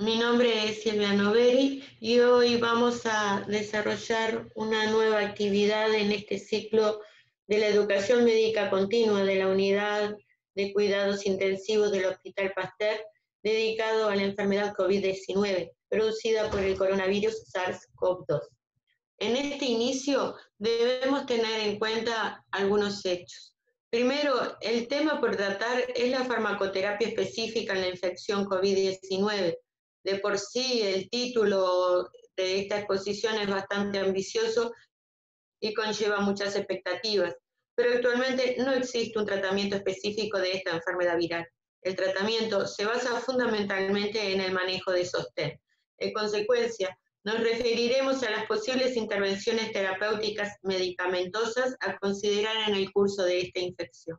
Mi nombre es Silvia Noveri y hoy vamos a desarrollar una nueva actividad en este ciclo de la educación médica continua de la unidad de cuidados intensivos del Hospital Pasteur dedicado a la enfermedad COVID-19 producida por el coronavirus SARS-CoV-2. En este inicio debemos tener en cuenta algunos hechos. Primero, el tema por tratar es la farmacoterapia específica en la infección COVID-19. De por sí, el título de esta exposición es bastante ambicioso y conlleva muchas expectativas, pero actualmente no existe un tratamiento específico de esta enfermedad viral. El tratamiento se basa fundamentalmente en el manejo de sostén. En consecuencia, nos referiremos a las posibles intervenciones terapéuticas medicamentosas a considerar en el curso de esta infección.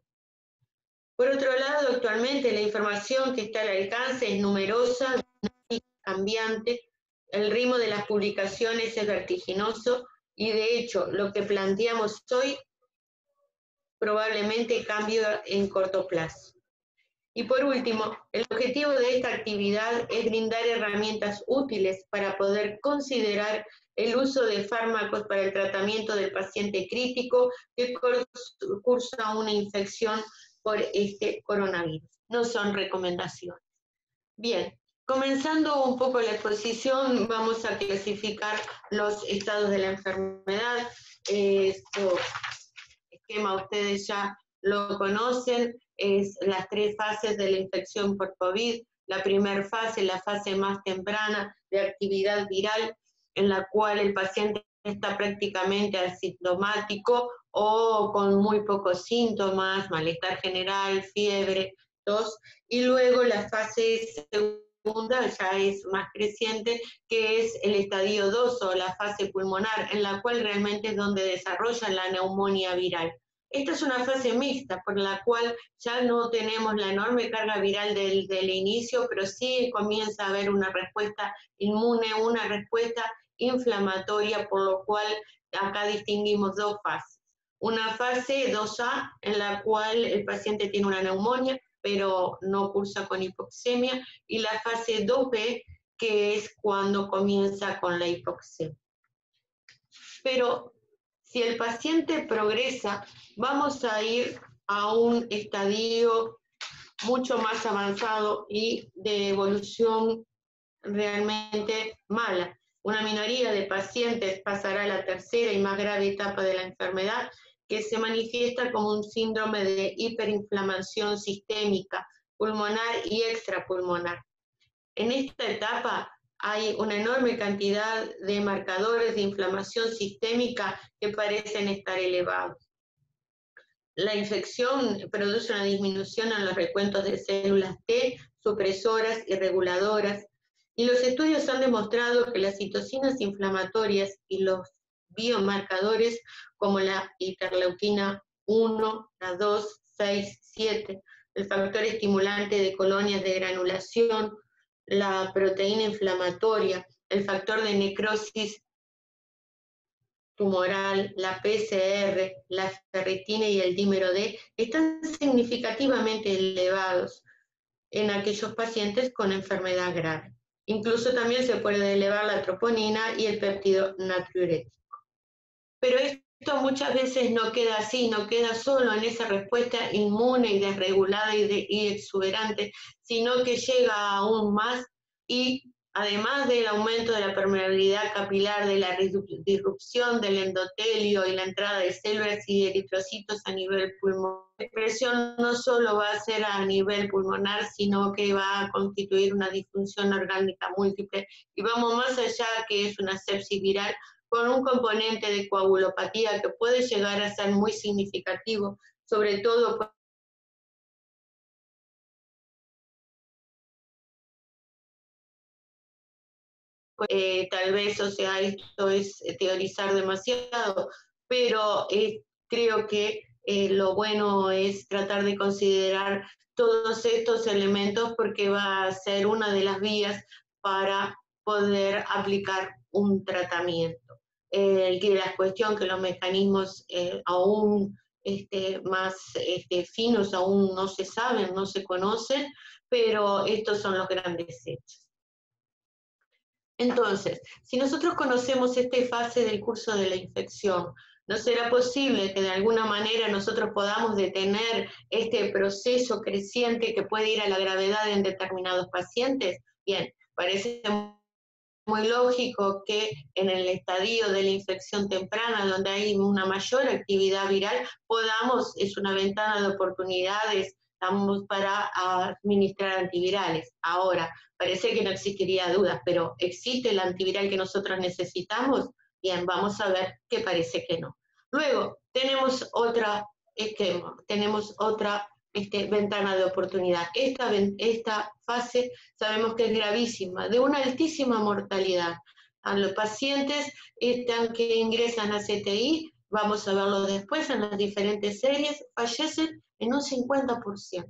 Por otro lado, actualmente la información que está al alcance es numerosa, cambiante, el ritmo de las publicaciones es vertiginoso y de hecho lo que planteamos hoy probablemente cambie en corto plazo. Y por último, el objetivo de esta actividad es brindar herramientas útiles para poder considerar el uso de fármacos para el tratamiento del paciente crítico que cursa una infección por este coronavirus. No son recomendaciones. Bien, comenzando un poco la exposición, vamos a clasificar los estados de la enfermedad. Este esquema ustedes ya lo conocen es las tres fases de la infección por COVID. La primera fase, la fase más temprana de actividad viral, en la cual el paciente está prácticamente asintomático o con muy pocos síntomas, malestar general, fiebre, tos, y luego la fase ya es más creciente, que es el estadio 2 o la fase pulmonar, en la cual realmente es donde desarrolla la neumonía viral. Esta es una fase mixta, por la cual ya no tenemos la enorme carga viral del, inicio, pero sí comienza a haber una respuesta inmune, una respuesta inflamatoria, por lo cual acá distinguimos dos fases. Una fase 2A en la cual el paciente tiene una neumonía, pero no cursa con hipoxemia, y la fase 2B, que es cuando comienza con la hipoxemia. Pero si el paciente progresa, vamos a ir a un estadio mucho más avanzado y de evolución realmente mala. Una minoría de pacientes pasará a la tercera y más grave etapa de la enfermedad, que se manifiesta como un síndrome de hiperinflamación sistémica, pulmonar y extrapulmonar. En esta etapa hay una enorme cantidad de marcadores de inflamación sistémica que parecen estar elevados. La infección produce una disminución en los recuentos de células T, supresoras y reguladoras, y los estudios han demostrado que las citocinas inflamatorias y los biomarcadores como la interleuquina 1, la 2, 6, 7, el factor estimulante de colonias de granulación, la proteína inflamatoria, el factor de necrosis tumoral, la PCR, la ferritina y el dímero D están significativamente elevados en aquellos pacientes con enfermedad grave. Incluso también se puede elevar la troponina y el péptido natriurético. Pero esto muchas veces no queda así, no queda solo en esa respuesta inmune y desregulada y, y exuberante, sino que llega aún más y además del aumento de la permeabilidad capilar, de la disrupción del endotelio y la entrada de células y eritrocitos a nivel pulmonar. La expresión no solo va a ser a nivel pulmonar, sino que va a constituir una disfunción orgánica múltiple y vamos más allá que es una sepsis viral con un componente de coagulopatía que puede llegar a ser muy significativo, sobre todo Eh, tal vez, o sea, esto es teorizar demasiado, pero eh, creo que eh, lo bueno es tratar de considerar todos estos elementos porque va a ser una de las vías para poder aplicar un tratamiento. Eh, la cuestión que los mecanismos aún este, más este, finos aún no se saben, no se conocen, pero estos son los grandes hechos. Entonces, si nosotros conocemos esta fase del curso de la infección, ¿no será posible que de alguna manera nosotros podamos detener este proceso creciente que puede ir a la gravedad en determinados pacientes? Bien, parece muy lógico que en el estadio de la infección temprana, donde hay una mayor actividad viral, podamos, es una ventana de oportunidades para administrar antivirales. Ahora, parece que no existiría duda, pero ¿existe el antiviral que nosotros necesitamos? Bien, vamos a ver que parece que no. Luego, tenemos otra esquema, tenemos otra este, ventana de oportunidad. Esta, esta fase sabemos que es gravísima, de una altísima mortalidad. A los pacientes están, que ingresan a CTI, vamos a verlo después en las diferentes series, fallecen en un 50%.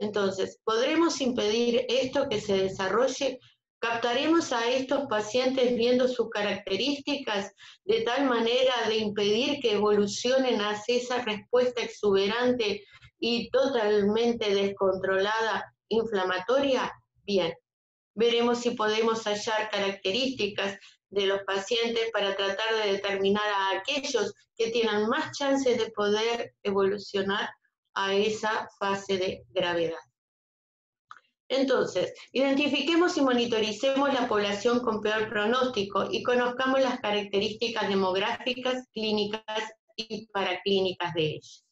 Entonces, ¿podremos impedir esto que se desarrolle? ¿Captaremos a estos pacientes viendo sus características de tal manera de impedir que evolucionen hacia esa respuesta exuberante y totalmente descontrolada inflamatoria? Bien, veremos si podemos hallar características de los pacientes para tratar de determinar a aquellos que tienen más chances de poder evolucionar a esa fase de gravedad. Entonces, identifiquemos y monitoricemos la población con peor pronóstico y conozcamos las características demográficas, clínicas y paraclínicas de ellas.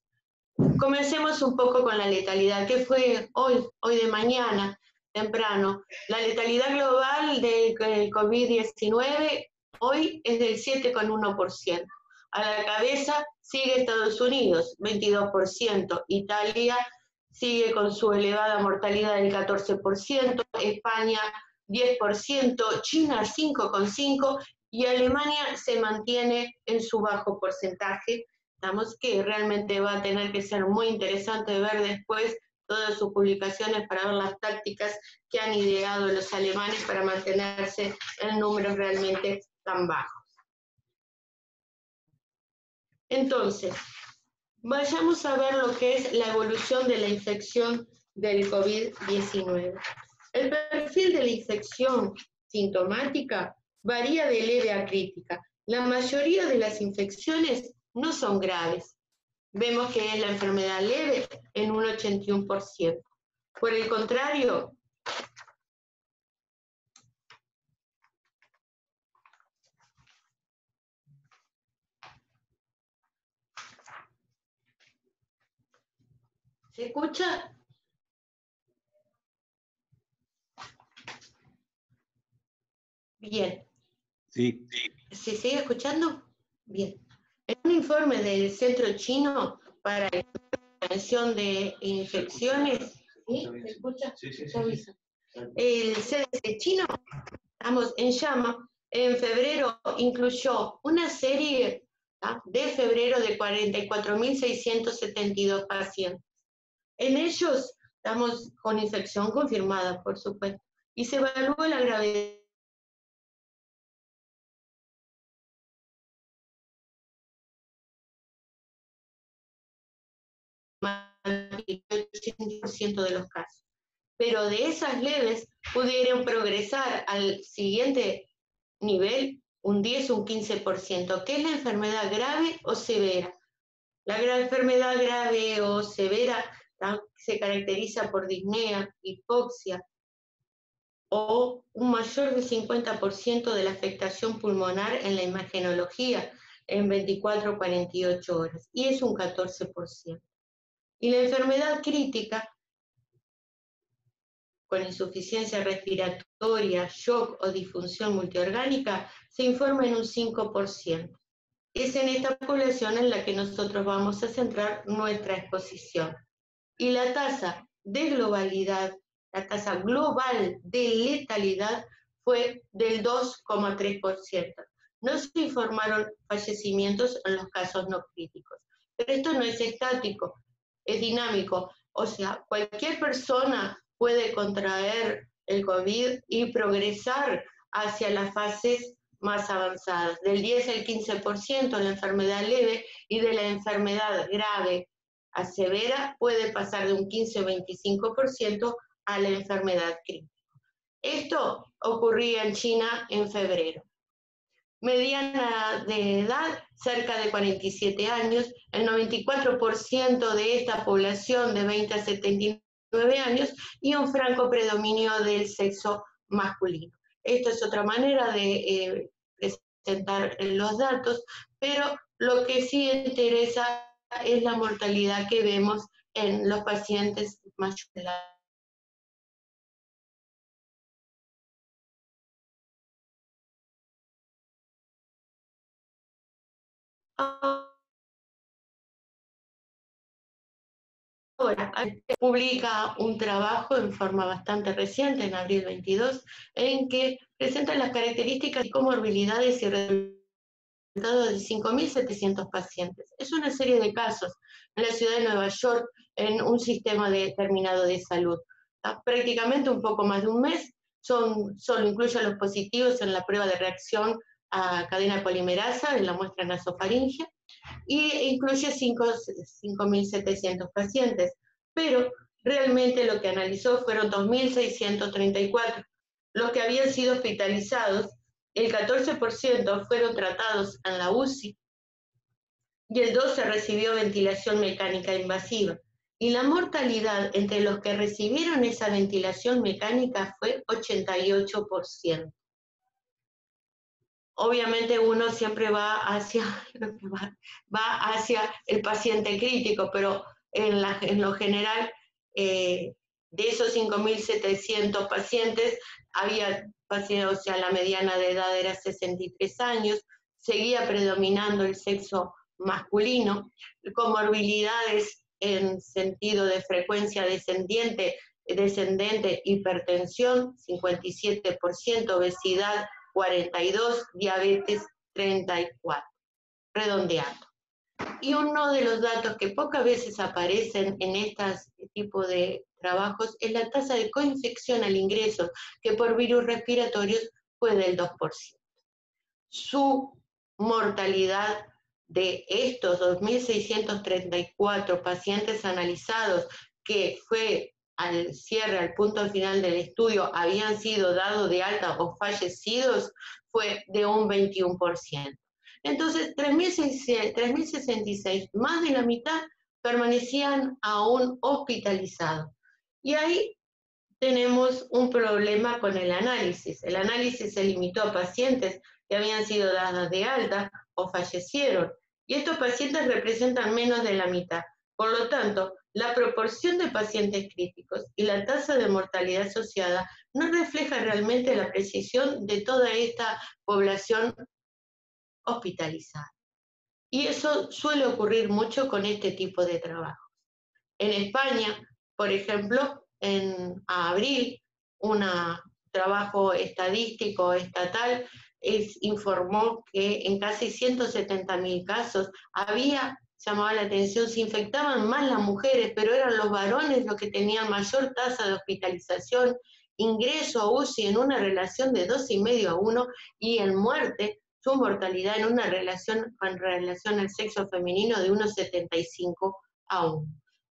Comencemos un poco con la letalidad, que fue hoy, hoy de mañana, temprano. La letalidad global del COVID-19 hoy es del 7,1%. A la cabeza sigue Estados Unidos, 22%, Italia sigue con su elevada mortalidad del 14%, España 10%, China 5,5% y Alemania se mantiene en su bajo porcentaje. Estamos que realmente va a tener que ser muy interesante ver después todas sus publicaciones para ver las tácticas que han ideado los alemanes para mantenerse en números realmente tan bajos. Entonces, vayamos a ver lo que es la evolución de la infección del COVID-19. El perfil de la infección sintomática varía de leve a crítica. La mayoría de las infecciones no son graves. Vemos que es la enfermedad leve en un 81%. Por el contrario, ¿Se escucha? Bien. Sí. ¿Se sigue escuchando? Bien. En un informe del Centro Chino para la prevención de infecciones, ¿sí? ¿Se escucha? Sí, sí, sí. El CDC chino, estamos en llama, en febrero incluyó una serie ¿ah? de febrero de 44.672 pacientes. En ellos estamos con infección confirmada, por supuesto, y se evalúa la gravedad. De los casos. Pero de esas leves pudieron progresar al siguiente nivel un 10 o un 15%, que es la enfermedad grave o severa. La enfermedad grave o severa se caracteriza por disnea, hipoxia o un mayor del 50% de la afectación pulmonar en la imagenología en 24 o 48 horas, y es un 14%. Y la enfermedad crítica, con insuficiencia respiratoria, shock o disfunción multiorgánica, se informa en un 5%. Es en esta población en la que nosotros vamos a centrar nuestra exposición y la tasa de globalidad, la tasa global de letalidad fue del 2,3%. No se informaron fallecimientos en los casos no críticos. Pero esto no es estático, es dinámico. O sea, cualquier persona puede contraer el COVID y progresar hacia las fases más avanzadas, del 10 al 15% la enfermedad leve y de la enfermedad grave a severa puede pasar de un 15 o 25% a la enfermedad crítica. Esto ocurría en China en febrero. Mediana de edad, cerca de 47 años, el 94% de esta población de 20 a 79 años y un franco predominio del sexo masculino. Esto es otra manera de eh, presentar los datos, pero lo que sí interesa es la mortalidad que vemos en los pacientes mayores Ahora, publica un trabajo en forma bastante reciente, en abril 22, en que presenta las características y comorbilidades y resultados de 5.700 pacientes. Es una serie de casos en la ciudad de Nueva York, en un sistema determinado de salud. Prácticamente un poco más de un mes, son, solo incluye a los positivos en la prueba de reacción a cadena polimerasa en la muestra nasofaringea, y incluye 5.700 pacientes, pero realmente lo que analizó fueron 2.634. Los que habían sido hospitalizados, el 14% fueron tratados en la UCI y el 12% recibió ventilación mecánica invasiva. Y la mortalidad entre los que recibieron esa ventilación mecánica fue 88% obviamente uno siempre va hacia, va, hacia el paciente crítico, pero en, la, en lo general, eh, de esos 5.700 pacientes, había pacientes, o sea, la mediana de edad era 63 años, seguía predominando el sexo masculino, comorbilidades en sentido de frecuencia descendiente, descendente, hipertensión, 57%, obesidad, 42, diabetes 34, redondeando. Y uno de los datos que pocas veces aparecen en este tipo de trabajos es la tasa de coinfección al ingreso, que por virus respiratorios fue del 2%. Su mortalidad de estos 2.634 pacientes analizados, que fue al cierre, al punto final del estudio, habían sido dados de alta o fallecidos fue de un 21%. Entonces, 3.066, más de la mitad, permanecían aún hospitalizados. Y ahí tenemos un problema con el análisis. El análisis se limitó a pacientes que habían sido dados de alta o fallecieron. Y estos pacientes representan menos de la mitad. Por lo tanto, la proporción de pacientes críticos y la tasa de mortalidad asociada no refleja realmente la precisión de toda esta población hospitalizada. Y eso suele ocurrir mucho con este tipo de trabajos. En España, por ejemplo, en abril, un trabajo estadístico estatal informó que en casi 170.000 casos había llamaba la atención, se infectaban más las mujeres, pero eran los varones los que tenían mayor tasa de hospitalización, ingreso a UCI en una relación de dos y medio a uno y en muerte, su mortalidad en una relación con relación al sexo femenino de 1,75 a 1.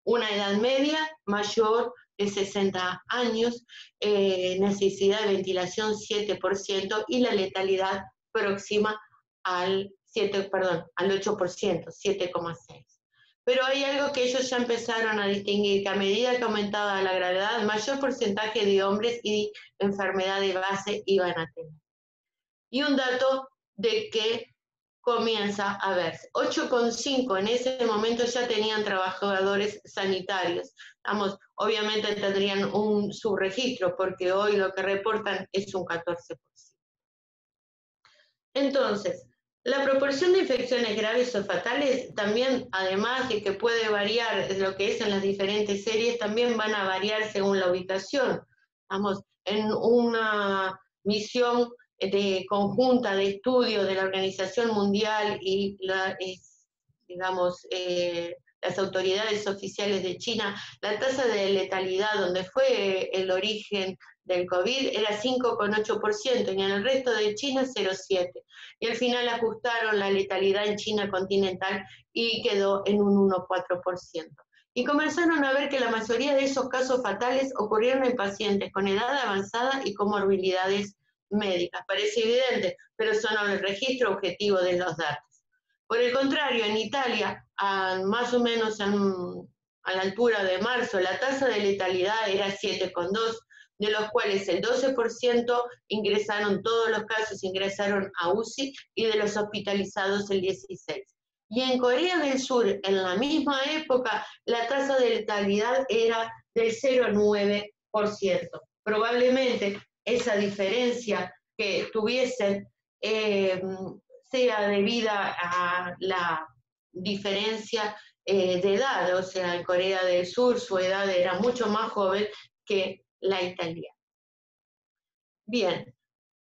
Una edad media mayor de 60 años, eh, necesidad de ventilación 7% y la letalidad próxima al 7, perdón, al 8%, 7,6%. Pero hay algo que ellos ya empezaron a distinguir, que a medida que aumentaba la gravedad, mayor porcentaje de hombres y enfermedad de base iban a tener. Y un dato de que comienza a verse. 8,5 en ese momento ya tenían trabajadores sanitarios. Vamos, obviamente tendrían un subregistro porque hoy lo que reportan es un 14%. Entonces, la proporción de infecciones graves o fatales también, además de que puede variar lo que es en las diferentes series, también van a variar según la ubicación. Vamos, en una misión de conjunta de estudio de la Organización Mundial y eh, las autoridades oficiales de China, la tasa de letalidad donde fue el origen del COVID era 5,8% y en el resto de China 0,7%. Y al final ajustaron la letalidad en China continental y quedó en un 1,4%. y comenzaron a ver que la mayoría de esos casos fatales ocurrieron en pacientes con edad avanzada y comorbilidades médicas. Parece evidente, pero son el registro objetivo de los datos. Por el contrario, en Italia, más o menos a la altura de marzo, la tasa de letalidad era 7,2, de los cuales el 12% ingresaron, todos los casos ingresaron a UCI y de los hospitalizados el 16%. Y en Corea del Sur, en la misma época, la tasa de letalidad era del 0,9%. Probablemente esa diferencia que tuviesen eh, sea debida a la diferencia eh, de edad, o sea, en Corea del Sur su edad era mucho más joven que la italiana. Bien,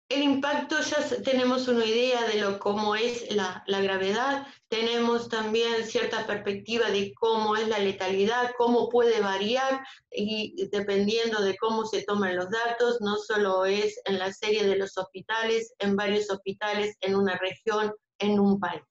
el impacto ya tenemos una idea de lo, cómo es la, gravedad, tenemos también cierta perspectiva de cómo es la letalidad, cómo puede variar y dependiendo de cómo se toman los datos, no solo es en la serie de los hospitales, en varios hospitales, en una región, en un país.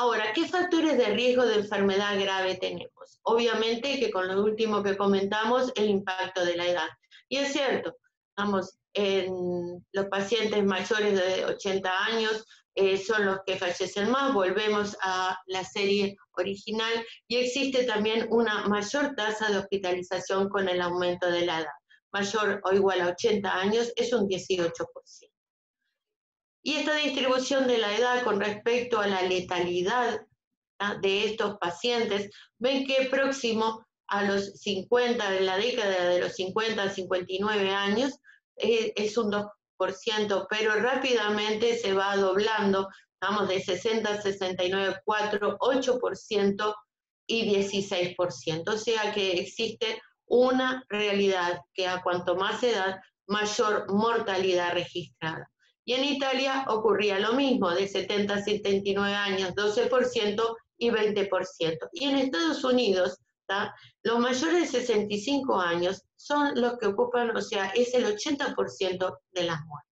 Ahora, ¿qué factores de riesgo de enfermedad grave tenemos? Obviamente que con lo último que comentamos, el impacto de la edad. Y es cierto, vamos, los pacientes mayores de 80 años eh, son los que fallecen más, volvemos a la serie original y existe también una mayor tasa de hospitalización con el aumento de la edad. Mayor o igual a 80 años es un 18%. Y esta distribución de la edad con respecto a la letalidad ¿ah? de estos pacientes, ven que próximo a los 50, en la década de los 50 a 59 años, es un 2%, pero rápidamente se va doblando, vamos de 60 a 69, 4, 8% y 16%. O sea que existe una realidad que a cuanto más edad, mayor mortalidad registrada. Y en Italia ocurría lo mismo, de 70 a 79 años, 12% y 20%. Y en Estados Unidos, los mayores de 65 años son los que ocupan, o sea, es el 80% de las muertes.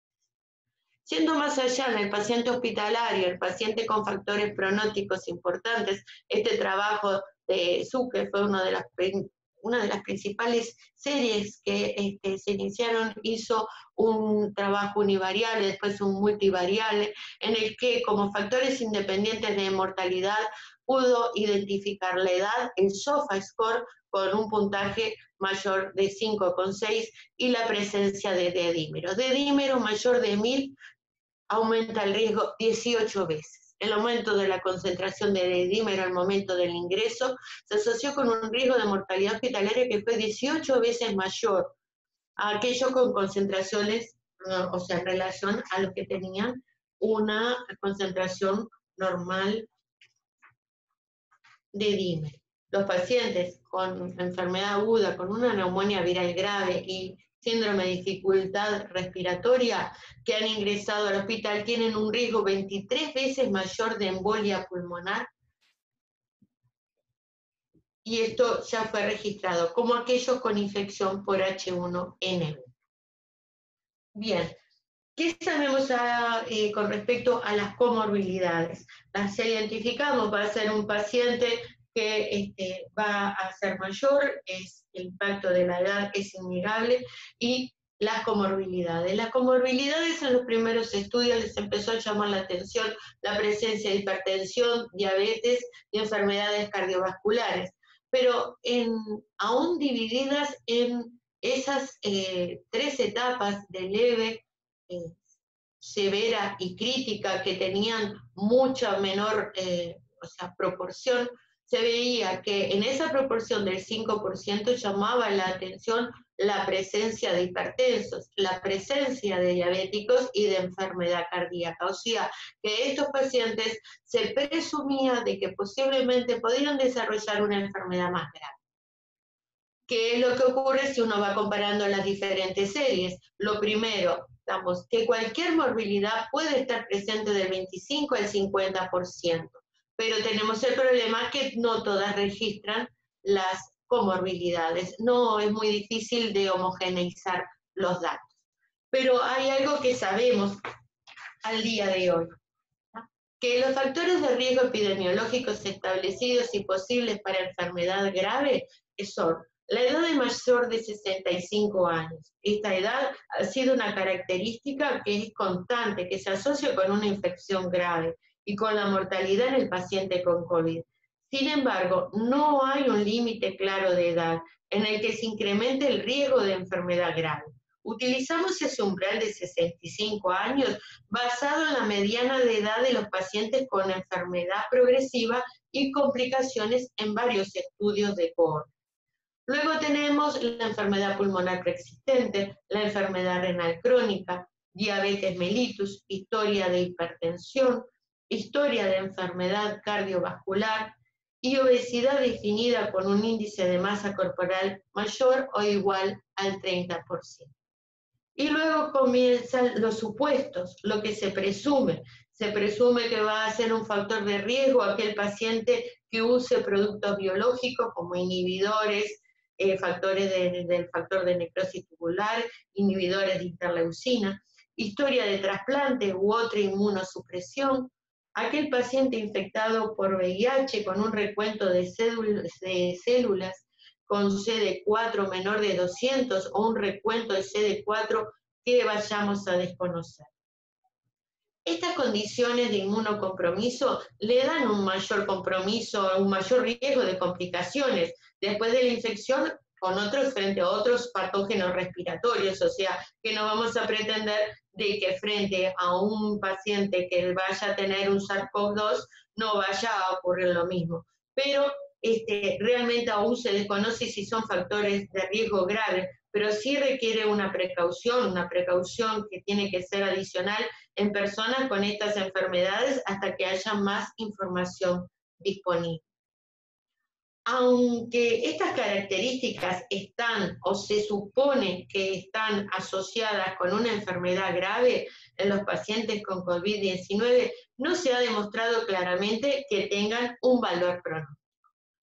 Siendo más allá en el paciente hospitalario, el paciente con factores pronósticos importantes, este trabajo de Zucker fue una de las, una de las principales series que este, se iniciaron, hizo un trabajo univariable, después un multivariable, en el que como factores independientes de mortalidad pudo identificar la edad, el SOFA score, con un puntaje mayor de 5,6 y la presencia de dedímeros. Dedímero mayor de 1000 aumenta el riesgo 18 veces. El aumento de la concentración de dedímero al momento del ingreso se asoció con un riesgo de mortalidad hospitalaria que fue 18 veces mayor a aquello con concentraciones, o sea, en relación a los que tenían una concentración normal de dímero. Los pacientes con enfermedad aguda, con una neumonía viral grave y síndrome de dificultad respiratoria que han ingresado al hospital tienen un riesgo 23 veces mayor de embolia pulmonar. Y esto ya fue registrado, como aquellos con infección por H1N1. Bien, ¿Qué sabemos eh, con respecto a las comorbilidades? Las identificamos, va a ser un paciente que este, va a ser mayor, es, el impacto de la edad es innegable, y las comorbilidades. Las comorbilidades en los primeros estudios les empezó a llamar la atención la presencia de hipertensión, diabetes y enfermedades cardiovasculares, pero aún divididas en esas eh, tres etapas de leve, eh, severa y crítica que tenían mucha menor eh, proporción, se veía que en esa proporción del 5% llamaba la atención la presencia de hipertensos, la presencia de diabéticos y de enfermedad cardíaca. O sea, que estos pacientes se presumía de que posiblemente podrían desarrollar una enfermedad más grave. ¿Qué es lo que ocurre si uno va comparando las diferentes series? Lo primero, que cualquier morbilidad puede estar presente del 25 al 50%, pero tenemos el problema que no todas registran las comorbilidades. No es muy difícil de homogeneizar los datos. Pero hay algo que sabemos al día de hoy, que los factores de riesgo epidemiológicos establecidos y posibles para enfermedad grave son la edad de mayor de 65 años. Esta edad ha sido una característica que es constante, que se asocia con una infección grave y con la mortalidad en el paciente con COVID. Sin embargo, no hay un límite claro de edad en el que se incremente el riesgo de enfermedad grave. Utilizamos ese umbral de 65 años basado en la mediana de edad de los pacientes con enfermedad progresiva y complicaciones en varios estudios de cohorte. Luego tenemos la enfermedad pulmonar preexistente, la enfermedad renal crónica, diabetes mellitus, historia de hipertensión, historia de enfermedad cardiovascular y obesidad definida con un índice de masa corporal mayor o igual al 30%. Y luego comienzan los supuestos, lo que se presume. Se presume que va a ser un factor de riesgo aquel paciente que use productos biológicos como inhibidores eh, factores del factor de necrosis tubular, inhibidores de interleucina, historia de trasplante u otra inmunosupresión, aquel paciente infectado por VIH con un recuento de, células con CD4 menor de 200 o un recuento de CD4 que vayamos a desconocer. Estas condiciones de inmunocompromiso le dan un mayor compromiso, un mayor riesgo de complicaciones después de la infección con otros frente a otros patógenos respiratorios, o sea, que no vamos a pretender de que frente a un paciente que vaya a tener un SARS-CoV-2 no vaya a ocurrir lo mismo. Pero este, realmente aún se desconoce si son factores de riesgo grave, pero sí requiere una precaución, una precaución que tiene que ser adicional en personas con estas enfermedades hasta que haya más información disponible. Aunque estas características están o se supone que están asociadas con una enfermedad grave en los pacientes con COVID-19, no se ha demostrado claramente que tengan un valor pronóstico.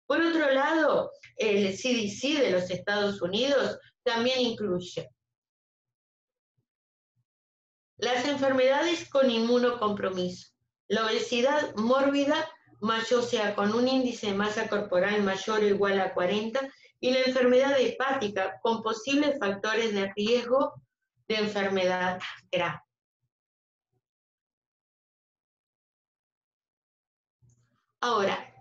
Por otro lado, el CDC de los Estados Unidos también incluye las enfermedades con inmunocompromiso, la obesidad mórbida, mayor, sea, con un índice de masa corporal mayor o igual a 40, y la enfermedad hepática con posibles factores de riesgo de enfermedad grave. Ahora,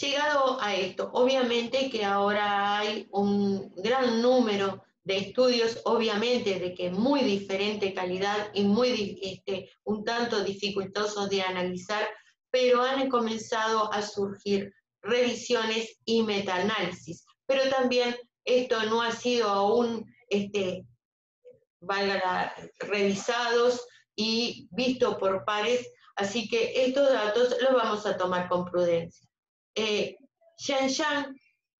Llegado a esto, obviamente que ahora hay un gran número de estudios, obviamente de que muy diferente calidad y muy este, un tanto dificultosos de analizar, pero han comenzado a surgir revisiones y metaanálisis. Pero también esto no ha sido aún, este, valga revisados y visto por pares, así que estos datos los vamos a tomar con prudencia eh,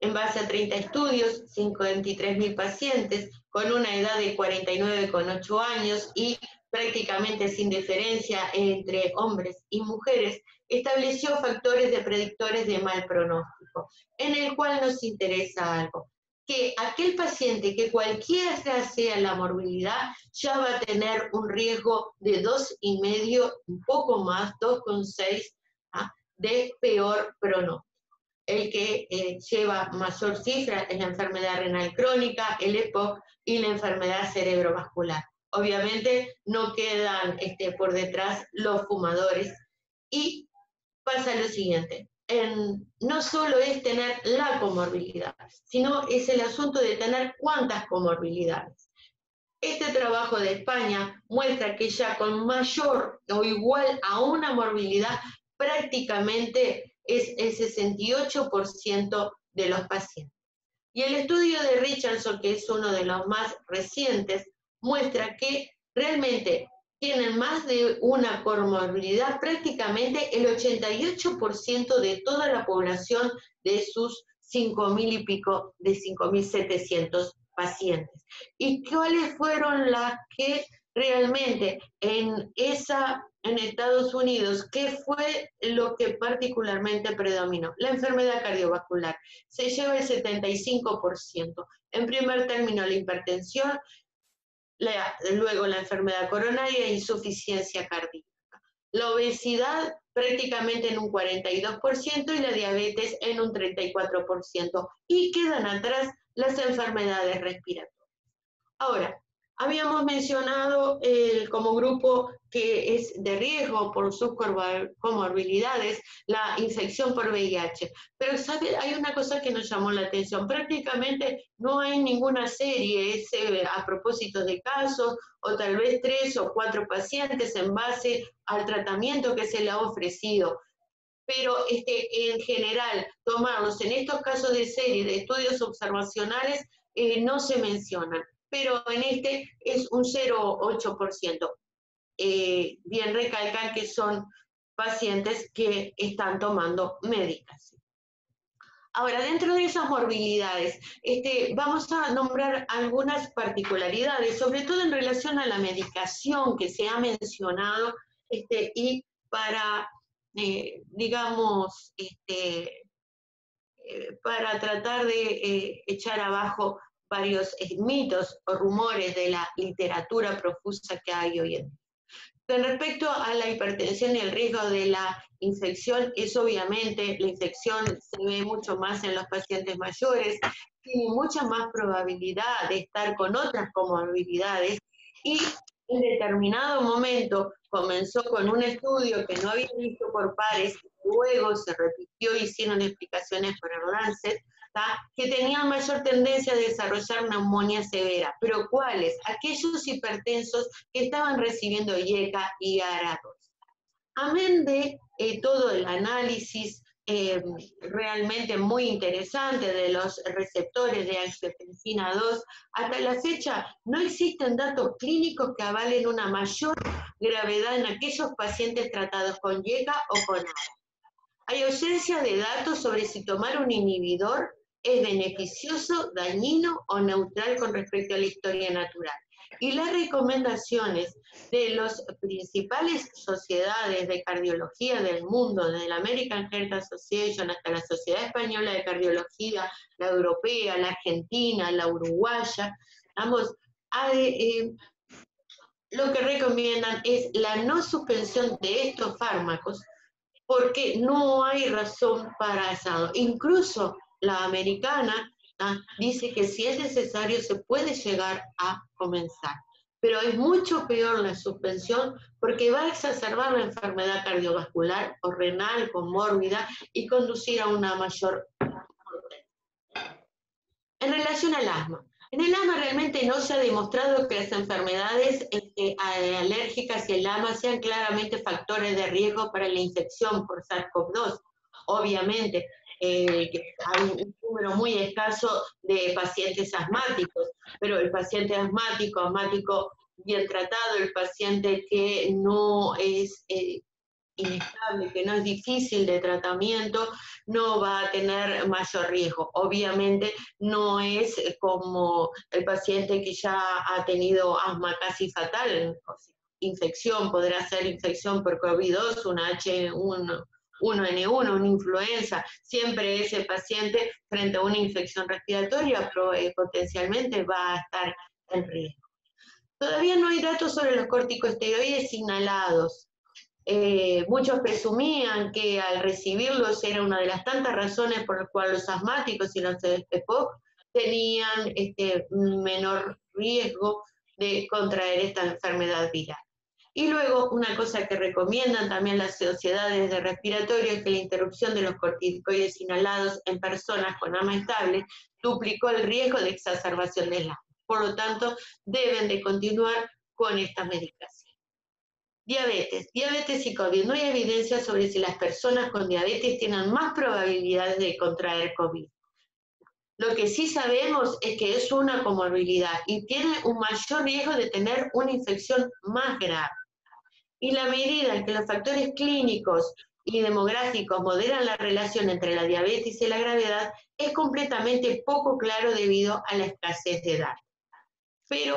en base a 30 estudios, 53.000 pacientes, con una edad de 49,8 años y prácticamente sin diferencia entre hombres y mujeres, estableció factores de predictores de mal pronóstico, en el cual nos interesa algo, que aquel paciente que cualquiera sea la morbilidad ya va a tener un riesgo de 2,5, un poco más, 2,6 ¿ah? de peor pronóstico el que eh, lleva mayor cifra es la enfermedad renal crónica, el EPOC y la enfermedad cerebrovascular. Obviamente no quedan este, por detrás los fumadores y pasa lo siguiente. no solo es tener la comorbilidad, sino es el asunto de tener cuántas comorbilidades. Este trabajo de España muestra que ya con mayor o igual a una morbilidad prácticamente es el 68% de los pacientes. Y el estudio de Richardson, que es uno de los más recientes, muestra que realmente tienen más de una comorbilidad, prácticamente el 88% de toda la población de sus 5.000 y pico, de 5.700 pacientes. ¿Y cuáles fueron las que realmente en esa en Estados Unidos, ¿qué fue lo que particularmente predominó? La enfermedad cardiovascular. Se lleva el 75%. En primer término, la hipertensión, luego la enfermedad coronaria e insuficiencia cardíaca. la obesidad prácticamente en un 42% y la diabetes en un 34%. Y quedan atrás las enfermedades respiratorias. Ahora, habíamos mencionado como grupo que es de riesgo por sus comorbilidades la infección por VIH. Pero ¿sabe? hay una cosa que nos llamó la atención. Prácticamente no hay ninguna serie a propósito de casos o tal vez tres o cuatro pacientes en base al tratamiento que se le ha ofrecido pero este, en general, tomarlos en estos casos de serie de estudios observacionales eh, no se mencionan pero en este es un 0,8%. Eh, bien recalcan que son pacientes que están tomando medicación. Ahora, dentro de esas morbilidades, este, vamos a nombrar algunas particularidades, sobre todo en relación a la medicación que se ha mencionado este, y para, eh, digamos, este, eh, para tratar de echar abajo varios mitos o rumores de la literatura profusa que hay hoy en día. Con respecto a la hipertensión y el riesgo de la infección, es obviamente la infección se ve mucho más en los pacientes mayores, tiene mucha más probabilidad de estar con otras comorbilidades y en determinado momento comenzó con un estudio que no había visto por pares, luego se repitió, hicieron explicaciones por el Lancet, que tenían mayor tendencia a desarrollar neumonía severa. ¿Pero cuáles? Aquellos hipertensos que estaban recibiendo IECA y ARA2. Amén de eh, todo el análisis eh, realmente muy interesante de los receptores de angiotensina 2, hasta la fecha no existen datos clínicos que avalen una mayor gravedad en aquellos pacientes tratados con IECA o con ARA. Hay ausencia de datos sobre si tomar un inhibidor es beneficioso, dañino o neutral con respecto a la historia natural. Y las recomendaciones de las principales sociedades de cardiología del mundo, desde la American Heart Association hasta la Sociedad Española de Cardiología, la europea, la argentina, la uruguaya, ambos, eh, lo que recomiendan es la no suspensión de estos fármacos porque no hay razón para eso. Incluso la americana ¿ah? dice que si es necesario se puede llegar a comenzar. Pero es mucho peor la suspensión porque va a exacerbar la enfermedad cardiovascular o renal comórbida y conducir a una mayor En relación al asma, en el asma realmente no se ha demostrado que las enfermedades este, alérgicas y el asma sean claramente factores de riesgo para la infección por SARS-CoV-2. Obviamente, eh, hay un número muy escaso de pacientes asmáticos, pero el paciente asmático, asmático bien tratado, el paciente que no es eh, inestable, que no es difícil de tratamiento, no va a tener mayor riesgo. Obviamente no es como el paciente que ya ha tenido asma casi fatal, infección, podrá ser infección por COVID-2, una H1 1N1, una influenza, siempre ese paciente frente a una infección respiratoria eh, potencialmente va a estar en riesgo. Todavía no hay datos sobre los corticosteroides inhalados. Eh, muchos presumían que al recibirlos era una de las tantas razones por las cuales los asmáticos y los EPOC tenían este menor riesgo de contraer esta enfermedad viral. Y luego, una cosa que recomiendan también las sociedades de respiratorio es que la interrupción de los corticoides inhalados en personas con ama estable duplicó el riesgo de exacerbación del asma. Por lo tanto, deben de continuar con esta medicación. Diabetes. Diabetes y COVID. No hay evidencia sobre si las personas con diabetes tienen más probabilidades de contraer COVID. Lo que sí sabemos es que es una comorbilidad y tiene un mayor riesgo de tener una infección más grave. Y la medida en que los factores clínicos y demográficos moderan la relación entre la diabetes y la gravedad es completamente poco claro debido a la escasez de datos. Pero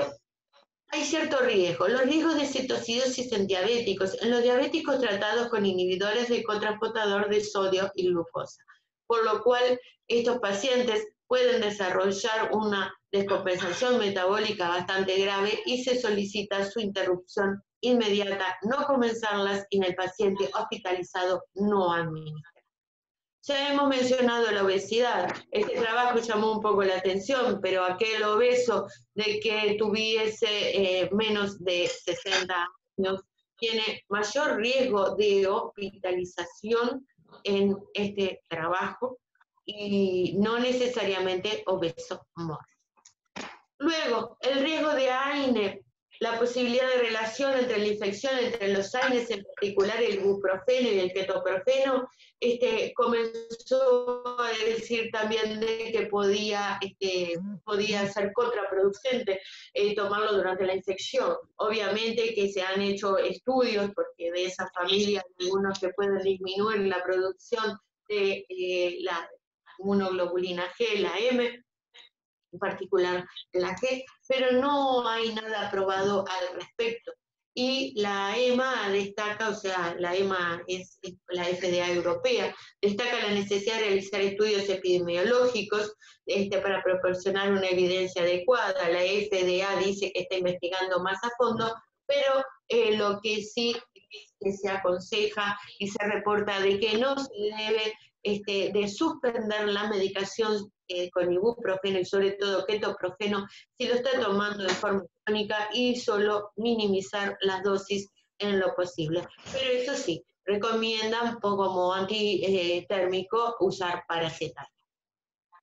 hay cierto riesgo. Los riesgos de cetocidosis en diabéticos, en los diabéticos tratados con inhibidores de cotransportador de sodio y glucosa, por lo cual estos pacientes pueden desarrollar una descompensación metabólica bastante grave y se solicita su interrupción inmediata, no comenzarlas en el paciente hospitalizado no administrar. Ya hemos mencionado la obesidad. Este trabajo llamó un poco la atención, pero aquel obeso de que tuviese eh, menos de 60 años tiene mayor riesgo de hospitalización en este trabajo y no necesariamente obeso mor. Luego, el riesgo de AINE la posibilidad de relación entre la infección entre los AINES, en particular el buprofeno y el ketoprofeno, este, comenzó a decir también de que podía, este, podía ser contraproducente eh, tomarlo durante la infección. Obviamente que se han hecho estudios, porque de esa familia algunos que pueden disminuir la producción de eh, la inmunoglobulina G, la M, en particular la G, pero no hay nada aprobado al respecto. Y la EMA destaca, o sea, la EMA es, la FDA europea, destaca la necesidad de realizar estudios epidemiológicos este, para proporcionar una evidencia adecuada. La FDA dice que está investigando más a fondo, pero eh, lo que sí que se aconseja y se reporta de que no se debe este, de suspender la medicación eh, con ibuprofeno y sobre todo ketoprofeno si lo está tomando de forma crónica y solo minimizar las dosis en lo posible. Pero eso sí, recomiendan como antitérmico usar paracetamol.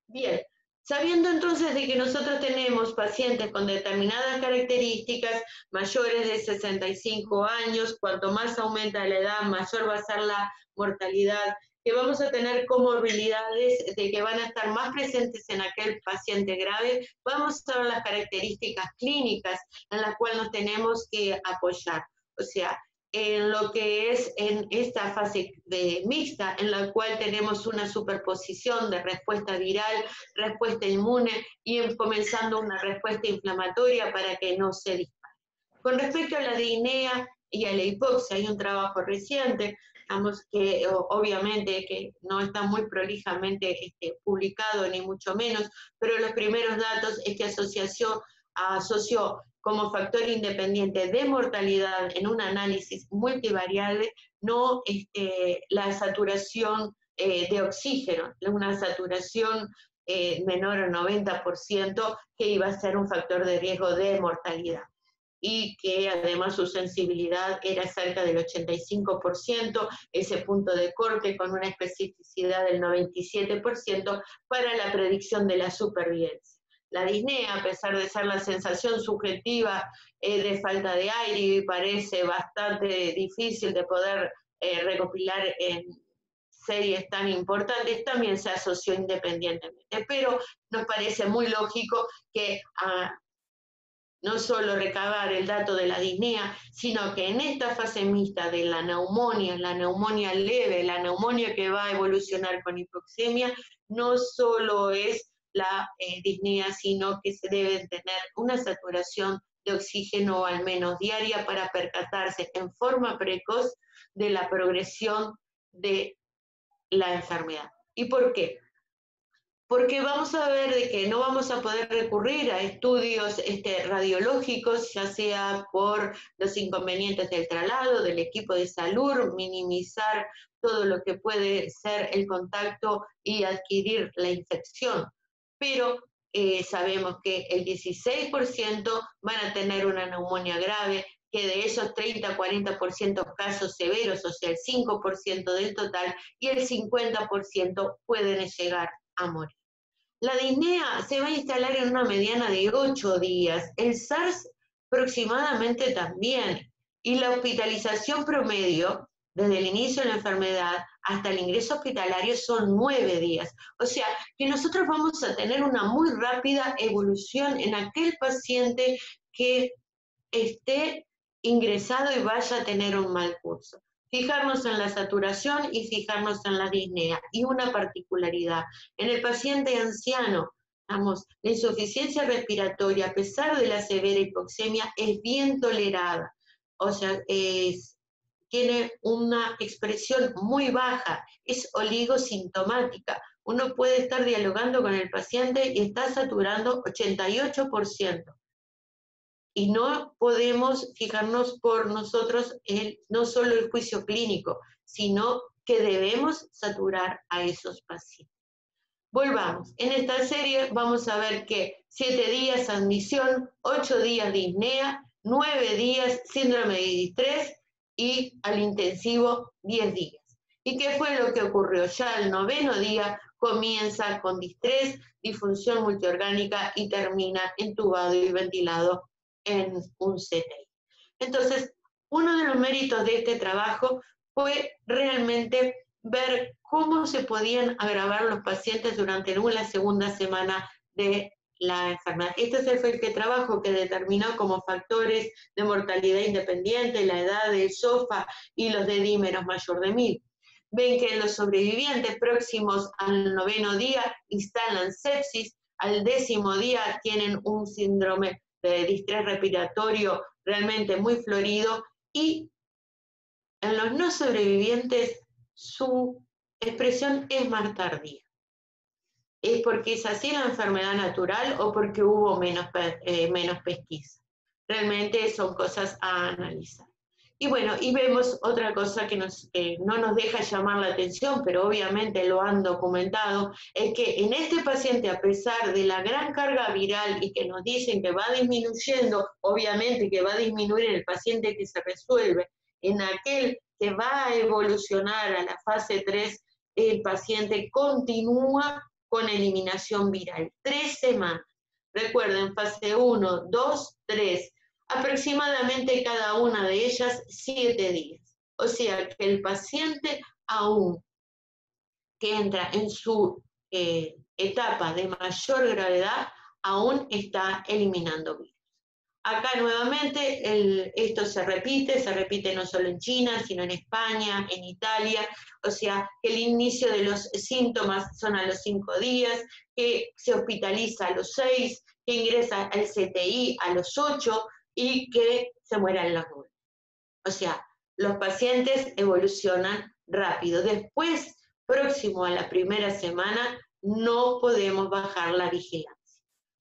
Bien, Sabiendo entonces de que nosotros tenemos pacientes con determinadas características mayores de 65 años, cuanto más aumenta la edad, mayor va a ser la mortalidad que vamos a tener comorbilidades de que van a estar más presentes en aquel paciente grave, vamos a ver las características clínicas en las cuales nos tenemos que apoyar. O sea, en lo que es en esta fase de mixta, en la cual tenemos una superposición de respuesta viral, respuesta inmune y comenzando una respuesta inflamatoria para que no se dispare. Con respecto a la DINEA y a la hipoxia, hay un trabajo reciente que obviamente que no está muy prolijamente este, publicado ni mucho menos, pero los primeros datos es que asociación, asoció como factor independiente de mortalidad en un análisis multivariable, no este, la saturación eh, de oxígeno, una saturación eh, menor al 90% que iba a ser un factor de riesgo de mortalidad y que además su sensibilidad era cerca del 85%, ese punto de corte con una especificidad del 97% para la predicción de la supervivencia. La disnea, a pesar de ser la sensación subjetiva eh, de falta de aire y parece bastante difícil de poder eh, recopilar en series tan importantes, también se asoció independientemente. Pero nos parece muy lógico que a, no solo recabar el dato de la disnea, sino que en esta fase mixta de la neumonía, la neumonía leve, la neumonía que va a evolucionar con hipoxemia, no solo es la eh, disnea, sino que se debe tener una saturación de oxígeno al menos diaria para percatarse en forma precoz de la progresión de la enfermedad. ¿Y por qué? Porque vamos a ver de que no vamos a poder recurrir a estudios este, radiológicos, ya sea por los inconvenientes del traslado, del equipo de salud, minimizar todo lo que puede ser el contacto y adquirir la infección. Pero eh, sabemos que el 16% van a tener una neumonía grave, que de esos 30-40% casos severos, o sea, el 5% del total, y el 50% pueden llegar a morir. La disnea se va a instalar en una mediana de 8 días, el SARS aproximadamente también, y la hospitalización promedio desde el inicio de la enfermedad hasta el ingreso hospitalario son 9 días. O sea, que nosotros vamos a tener una muy rápida evolución en aquel paciente que esté ingresado y vaya a tener un mal curso fijarnos en la saturación y fijarnos en la disnea. Y una particularidad, en el paciente anciano, vamos, la insuficiencia respiratoria, a pesar de la severa hipoxemia, es bien tolerada. O sea, tiene una expresión muy baja, es oligosintomática. Uno puede estar dialogando con el paciente y está saturando 88%. Y no podemos fijarnos por nosotros en no solo el juicio clínico, sino que debemos saturar a esos pacientes. Volvamos. En esta serie vamos a ver que siete días admisión, ocho días de ISNEA, nueve días síndrome de distrés y al intensivo diez días. ¿Y qué fue lo que ocurrió? Ya el noveno día comienza con distrés, disfunción multiorgánica y termina entubado y ventilado en un CTI. Entonces, uno de los méritos de este trabajo fue realmente ver cómo se podían agravar los pacientes durante la segunda semana de la enfermedad. Este fue el que trabajo que determinó como factores de mortalidad independiente la edad del SOFA y los de dímeros mayor de mil. Ven que los sobrevivientes próximos al noveno día instalan sepsis, al décimo día tienen un síndrome de distrés respiratorio realmente muy florido y en los no sobrevivientes su expresión es más tardía. ¿Es porque es así la enfermedad natural o porque hubo menos, eh, menos pesquisa? Realmente son cosas a analizar. Y bueno, y vemos otra cosa que nos, no nos deja llamar la atención, pero obviamente lo han documentado, es que en este paciente, a pesar de la gran carga viral y que nos dicen que va disminuyendo, obviamente que va a disminuir el paciente que se resuelve, en aquel que va a evolucionar a la fase 3, el paciente continúa con eliminación viral. Tres semanas. Recuerden, fase 1, 2, 3 aproximadamente cada una de ellas siete días. O sea que el paciente aún que entra en su eh, etapa de mayor gravedad, aún está eliminando virus. Acá nuevamente esto se repite, se repite no solo en China, sino en España, en Italia, o sea que el inicio de los síntomas son a los cinco días, que se hospitaliza a los seis, que ingresa al CTI a los ocho, y que se mueran los nueve. O sea, los pacientes evolucionan rápido. Después, próximo a la primera semana, no podemos bajar la vigilancia.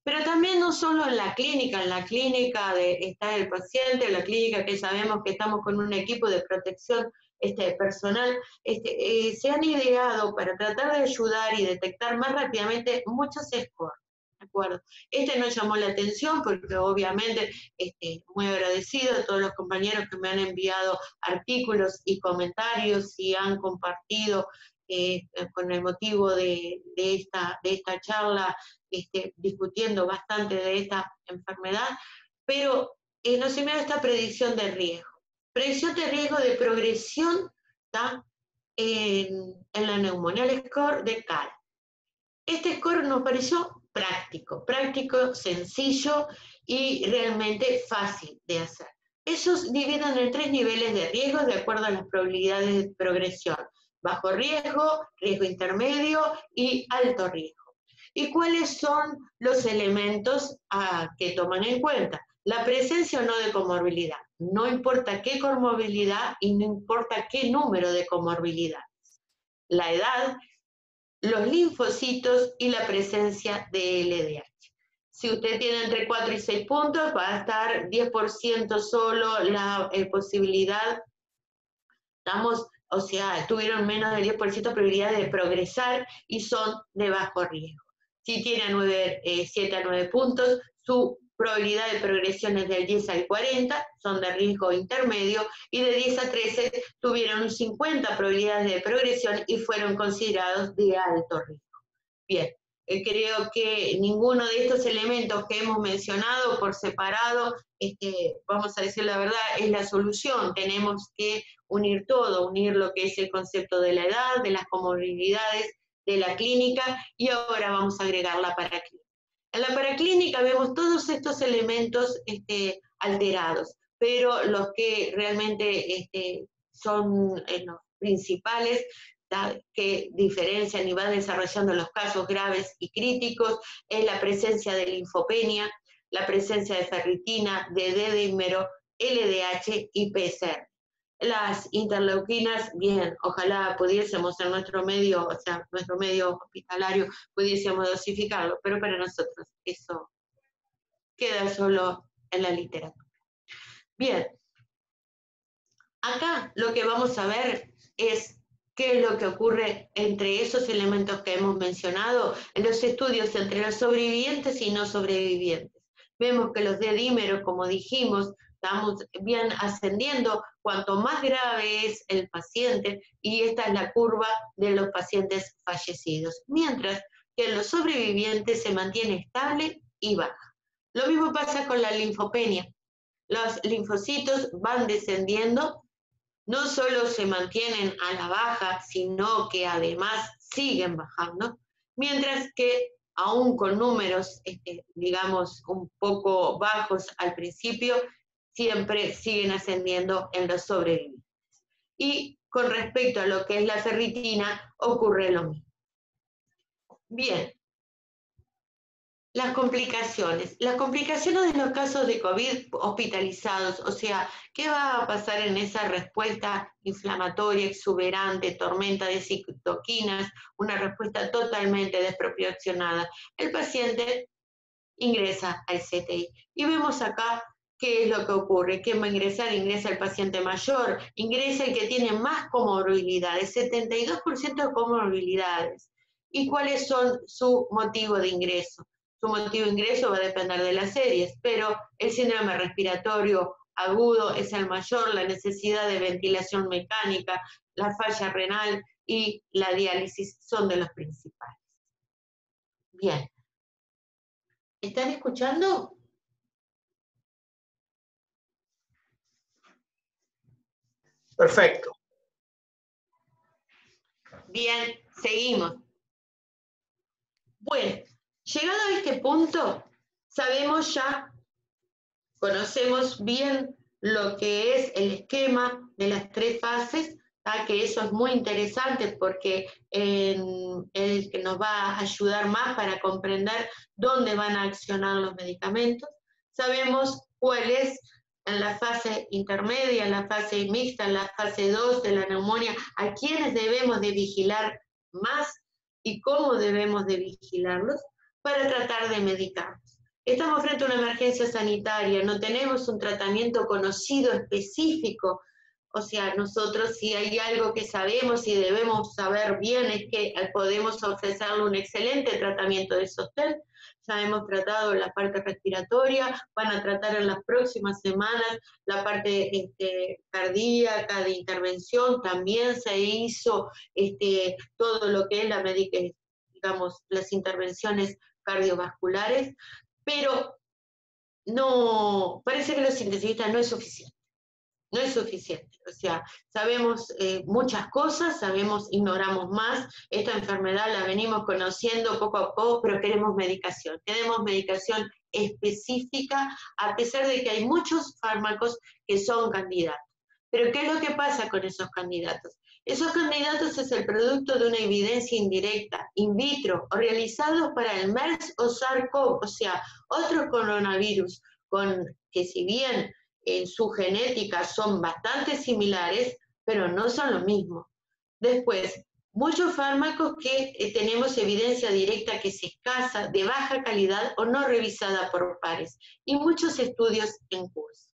Pero también no solo en la clínica, en la clínica de, está el paciente, en la clínica que sabemos que estamos con un equipo de protección este, personal, este, eh, se han ideado para tratar de ayudar y detectar más rápidamente muchos scores acuerdo. Este nos llamó la atención porque obviamente este, muy agradecido a todos los compañeros que me han enviado artículos y comentarios y han compartido eh, con el motivo de, esta, charla, este, discutiendo bastante de esta enfermedad, pero eh, nos envió esta predicción de riesgo. Predicción de riesgo de progresión en, en, la neumonía, el score de CAL. Este score nos pareció práctico, práctico, sencillo y realmente fácil de hacer. Esos dividen en tres niveles de riesgo de acuerdo a las probabilidades de progresión. Bajo riesgo, riesgo intermedio y alto riesgo. ¿Y cuáles son los elementos a que toman en cuenta? La presencia o no de comorbilidad. No importa qué comorbilidad y no importa qué número de comorbilidades. La edad, los linfocitos y la presencia de LDH. Si usted tiene entre 4 y 6 puntos, va a estar 10% solo la eh, posibilidad, estamos, o sea, tuvieron menos del 10% de probabilidad de progresar y son de bajo riesgo. Si tiene 9, 7 a 9 puntos, su probabilidad de progresión es del 10 al 40, son de riesgo intermedio, y de 10 a 13 tuvieron un 50 probabilidades de progresión y fueron considerados de alto riesgo. Bien, eh, creo que ninguno de estos elementos que hemos mencionado por separado, este, vamos a decir la verdad, es la solución. Tenemos que unir todo, unir lo que es el concepto de la edad, de las comorbilidades, de la clínica, y ahora vamos a agregar la paraclínica. En la paraclínica vemos todos estos elementos este, alterados, pero los que realmente este, son eh, los principales que diferencian y van desarrollando los casos graves y críticos es la presencia de linfopenia, la presencia de ferritina, de D LDH y PCR las interleuquinas, bien, ojalá pudiésemos en nuestro medio, o sea, nuestro medio hospitalario, pudiésemos dosificarlo, pero para nosotros eso queda solo en la literatura. Bien, acá lo que vamos a ver es qué es lo que ocurre entre esos elementos que hemos mencionado en los estudios entre los sobrevivientes y no sobrevivientes. Vemos que los de como dijimos, estamos bien ascendiendo cuanto más grave es el paciente y esta es la curva de los pacientes fallecidos, mientras que los sobrevivientes se mantiene estable y baja. Lo mismo pasa con la linfopenia. Los linfocitos van descendiendo, no solo se mantienen a la baja, sino que además siguen bajando, mientras que aún con números, este, digamos, un poco bajos al principio, siempre siguen ascendiendo en los sobrevivientes. Y con respecto a lo que es la ferritina, ocurre lo mismo. Bien, las complicaciones. Las complicaciones de los casos de COVID hospitalizados, o sea, ¿qué va a pasar en esa respuesta inflamatoria, exuberante, tormenta de citoquinas, una respuesta totalmente desproporcionada? El paciente ingresa al CTI. Y vemos acá qué es lo que ocurre. ¿Qué va a ingresar? Ingresa el paciente mayor, ingresa el que tiene más comorbilidades, 72% de comorbilidades. ¿Y cuáles son su motivo de ingreso? su motivo de ingreso va a depender de las series, pero el síndrome respiratorio agudo es el mayor, la necesidad de ventilación mecánica, la falla renal y la diálisis son de los principales. Bien. ¿Están escuchando? Perfecto. Bien, seguimos. Bueno, Llegado a este punto, sabemos ya, conocemos bien lo que es el esquema de las tres fases, que eso es muy interesante porque es el que nos va a ayudar más para comprender dónde van a accionar los medicamentos. Sabemos cuál es en la fase intermedia, en la fase mixta, en la fase 2 de la neumonía, a quiénes debemos de vigilar más y cómo debemos de vigilarlos para tratar de medicarnos. Estamos frente a una emergencia sanitaria, no tenemos un tratamiento conocido específico. O sea, nosotros si hay algo que sabemos y debemos saber bien es que podemos ofrecerle un excelente tratamiento de sostén. Hemos tratado la parte respiratoria, van a tratar en las próximas semanas la parte este, cardíaca de intervención, también se hizo este, todo lo que es la digamos, las intervenciones cardiovasculares, pero no, parece que los intensivistas no es suficiente. No es suficiente. O sea, sabemos eh, muchas cosas, sabemos, ignoramos más. Esta enfermedad la venimos conociendo poco a poco, pero queremos medicación. Queremos medicación específica, a pesar de que hay muchos fármacos que son candidatos. Pero ¿qué es lo que pasa con esos candidatos? Esos candidatos es el producto de una evidencia indirecta, in vitro, o realizados para el MERS o SARS-CoV, o sea, otro coronavirus, con que si bien en su genética son bastante similares, pero no son lo mismo. Después, muchos fármacos que eh, tenemos evidencia directa que es escasa, de baja calidad o no revisada por pares, y muchos estudios en curso.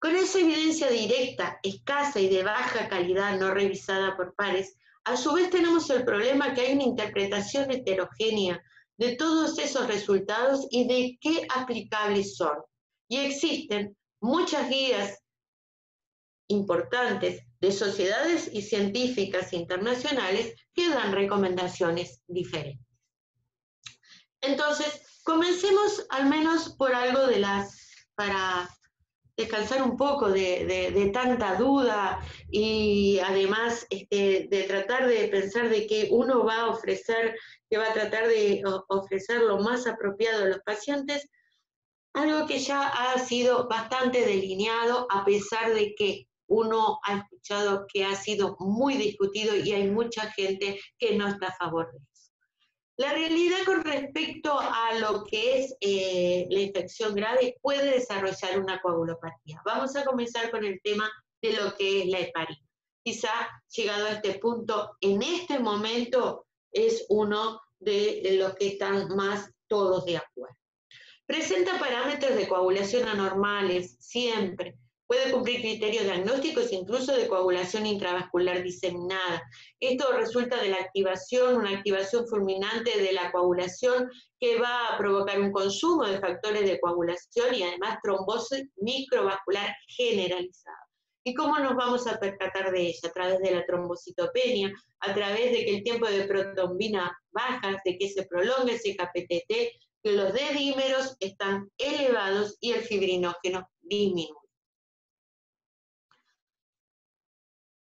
Con esa evidencia directa, escasa y de baja calidad no revisada por pares, a su vez tenemos el problema que hay una interpretación heterogénea de todos esos resultados y de qué aplicables son. Y existen muchas guías importantes de sociedades y científicas internacionales que dan recomendaciones diferentes. Entonces, comencemos al menos por algo de las, para descansar un poco de, tanta duda y además este, de tratar de pensar de que uno va a ofrecer, que va a tratar de ofrecer lo más apropiado a los pacientes, algo que ya ha sido bastante delineado a pesar de que uno ha escuchado que ha sido muy discutido y hay mucha gente que no está a favor de eso. La realidad con respecto a lo que es eh, la infección grave puede desarrollar una coagulopatía. Vamos a comenzar con el tema de lo que es la heparina. Quizá llegado a este punto, en este momento es uno de los que están más todos de acuerdo. Presenta parámetros de coagulación anormales, siempre. Puede cumplir criterios diagnósticos incluso de coagulación intravascular diseminada. Esto resulta de la activación, una activación fulminante de la coagulación que va a provocar un consumo de factores de coagulación y además trombosis microvascular generalizada. ¿Y cómo nos vamos a percatar de ella? A través de la trombocitopenia, a través de que el tiempo de protombina baja, de que se prolonga ese KPTT, que los D-dímeros están elevados y el fibrinógeno disminuye.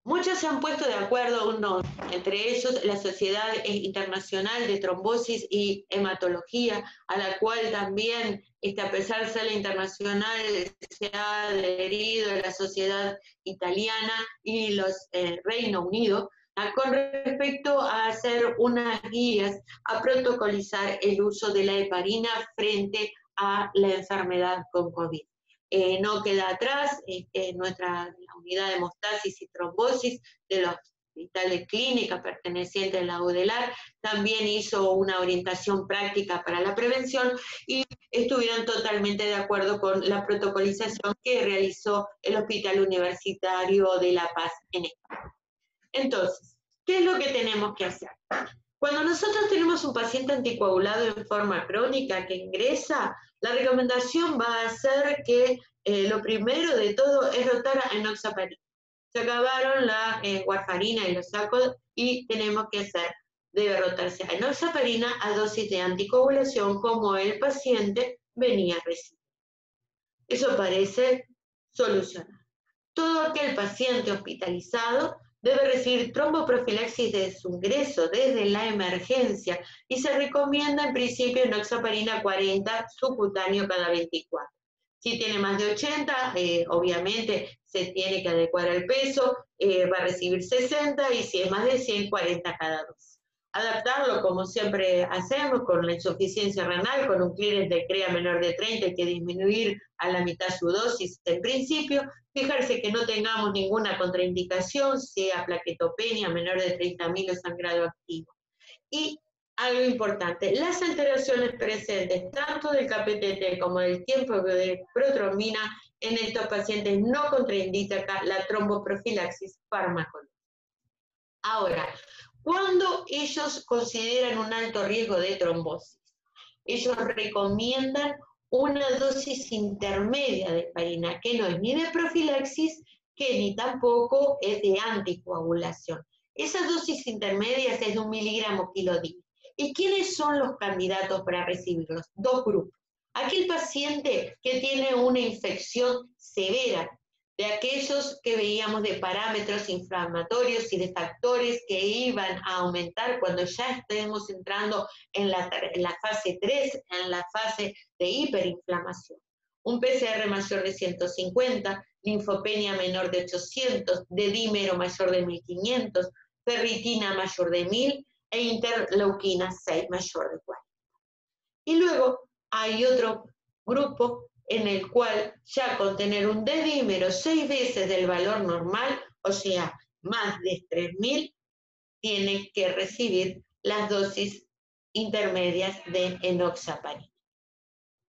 Muchos se han puesto de acuerdo, entre ellos la Sociedad Internacional de Trombosis y Hematología, a la cual también, este, a pesar de ser la internacional, se ha adherido la Sociedad Italiana y los eh, Reino Unido, con respecto a hacer unas guías, a protocolizar el uso de la heparina frente a la enfermedad con COVID. Eh, no queda atrás este, nuestra unidad de hemostasis y trombosis de los hospitales clínica perteneciente a la UDELAR, también hizo una orientación práctica para la prevención y estuvieron totalmente de acuerdo con la protocolización que realizó el Hospital Universitario de La Paz en España. Entonces, ¿qué es lo que tenemos que hacer? Cuando nosotros tenemos un paciente anticoagulado en forma crónica que ingresa, la recomendación va a ser que eh, lo primero de todo es rotar a enoxaparina. Se acabaron la eh, warfarina y los sacos y tenemos que hacer, debe rotarse a enoxaparina a dosis de anticoagulación como el paciente venía recibiendo. Eso parece solucionar. Todo aquel paciente hospitalizado debe recibir tromboprofilaxis desde su ingreso, desde la emergencia, y se recomienda en principio noxaparina 40 subcutáneo cada 24. Si tiene más de 80, eh, obviamente se tiene que adecuar al peso, eh, va a recibir 60 y si es más de 100, 40 cada dos. Adaptarlo como siempre hacemos con la insuficiencia renal, con un clearance de CREA menor de 30, hay que disminuir a la mitad su dosis en principio, fijarse que no tengamos ninguna contraindicación, sea plaquetopenia menor de 30.000 o sangrado activo. Y algo importante, las alteraciones presentes tanto del KPTT como del tiempo de protrombina en estos pacientes no contraindica la tromboprofilaxis farmacológica. Ahora, cuando ellos consideran un alto riesgo de trombosis, ellos recomiendan una dosis intermedia de heparina, que no es ni de profilaxis, que ni tampoco es de anticoagulación. Esas dosis intermedias es de un miligramo kilo día. ¿Y quiénes son los candidatos para recibirlos? Dos grupos. Aquel paciente que tiene una infección severa, de aquellos que veíamos de parámetros inflamatorios y de factores que iban a aumentar cuando ya estemos entrando en la, fase 3, en la fase de hiperinflamación. Un PCR mayor de 150, linfopenia menor de 800, dedímero mayor de 1500, ferritina mayor de 1000 e interleuquina 6 mayor de 40. Y luego hay otro grupo en el cual ya con tener un dedímero seis veces del valor normal, o sea, más de 3.000, tiene que recibir las dosis intermedias de enoxaparina.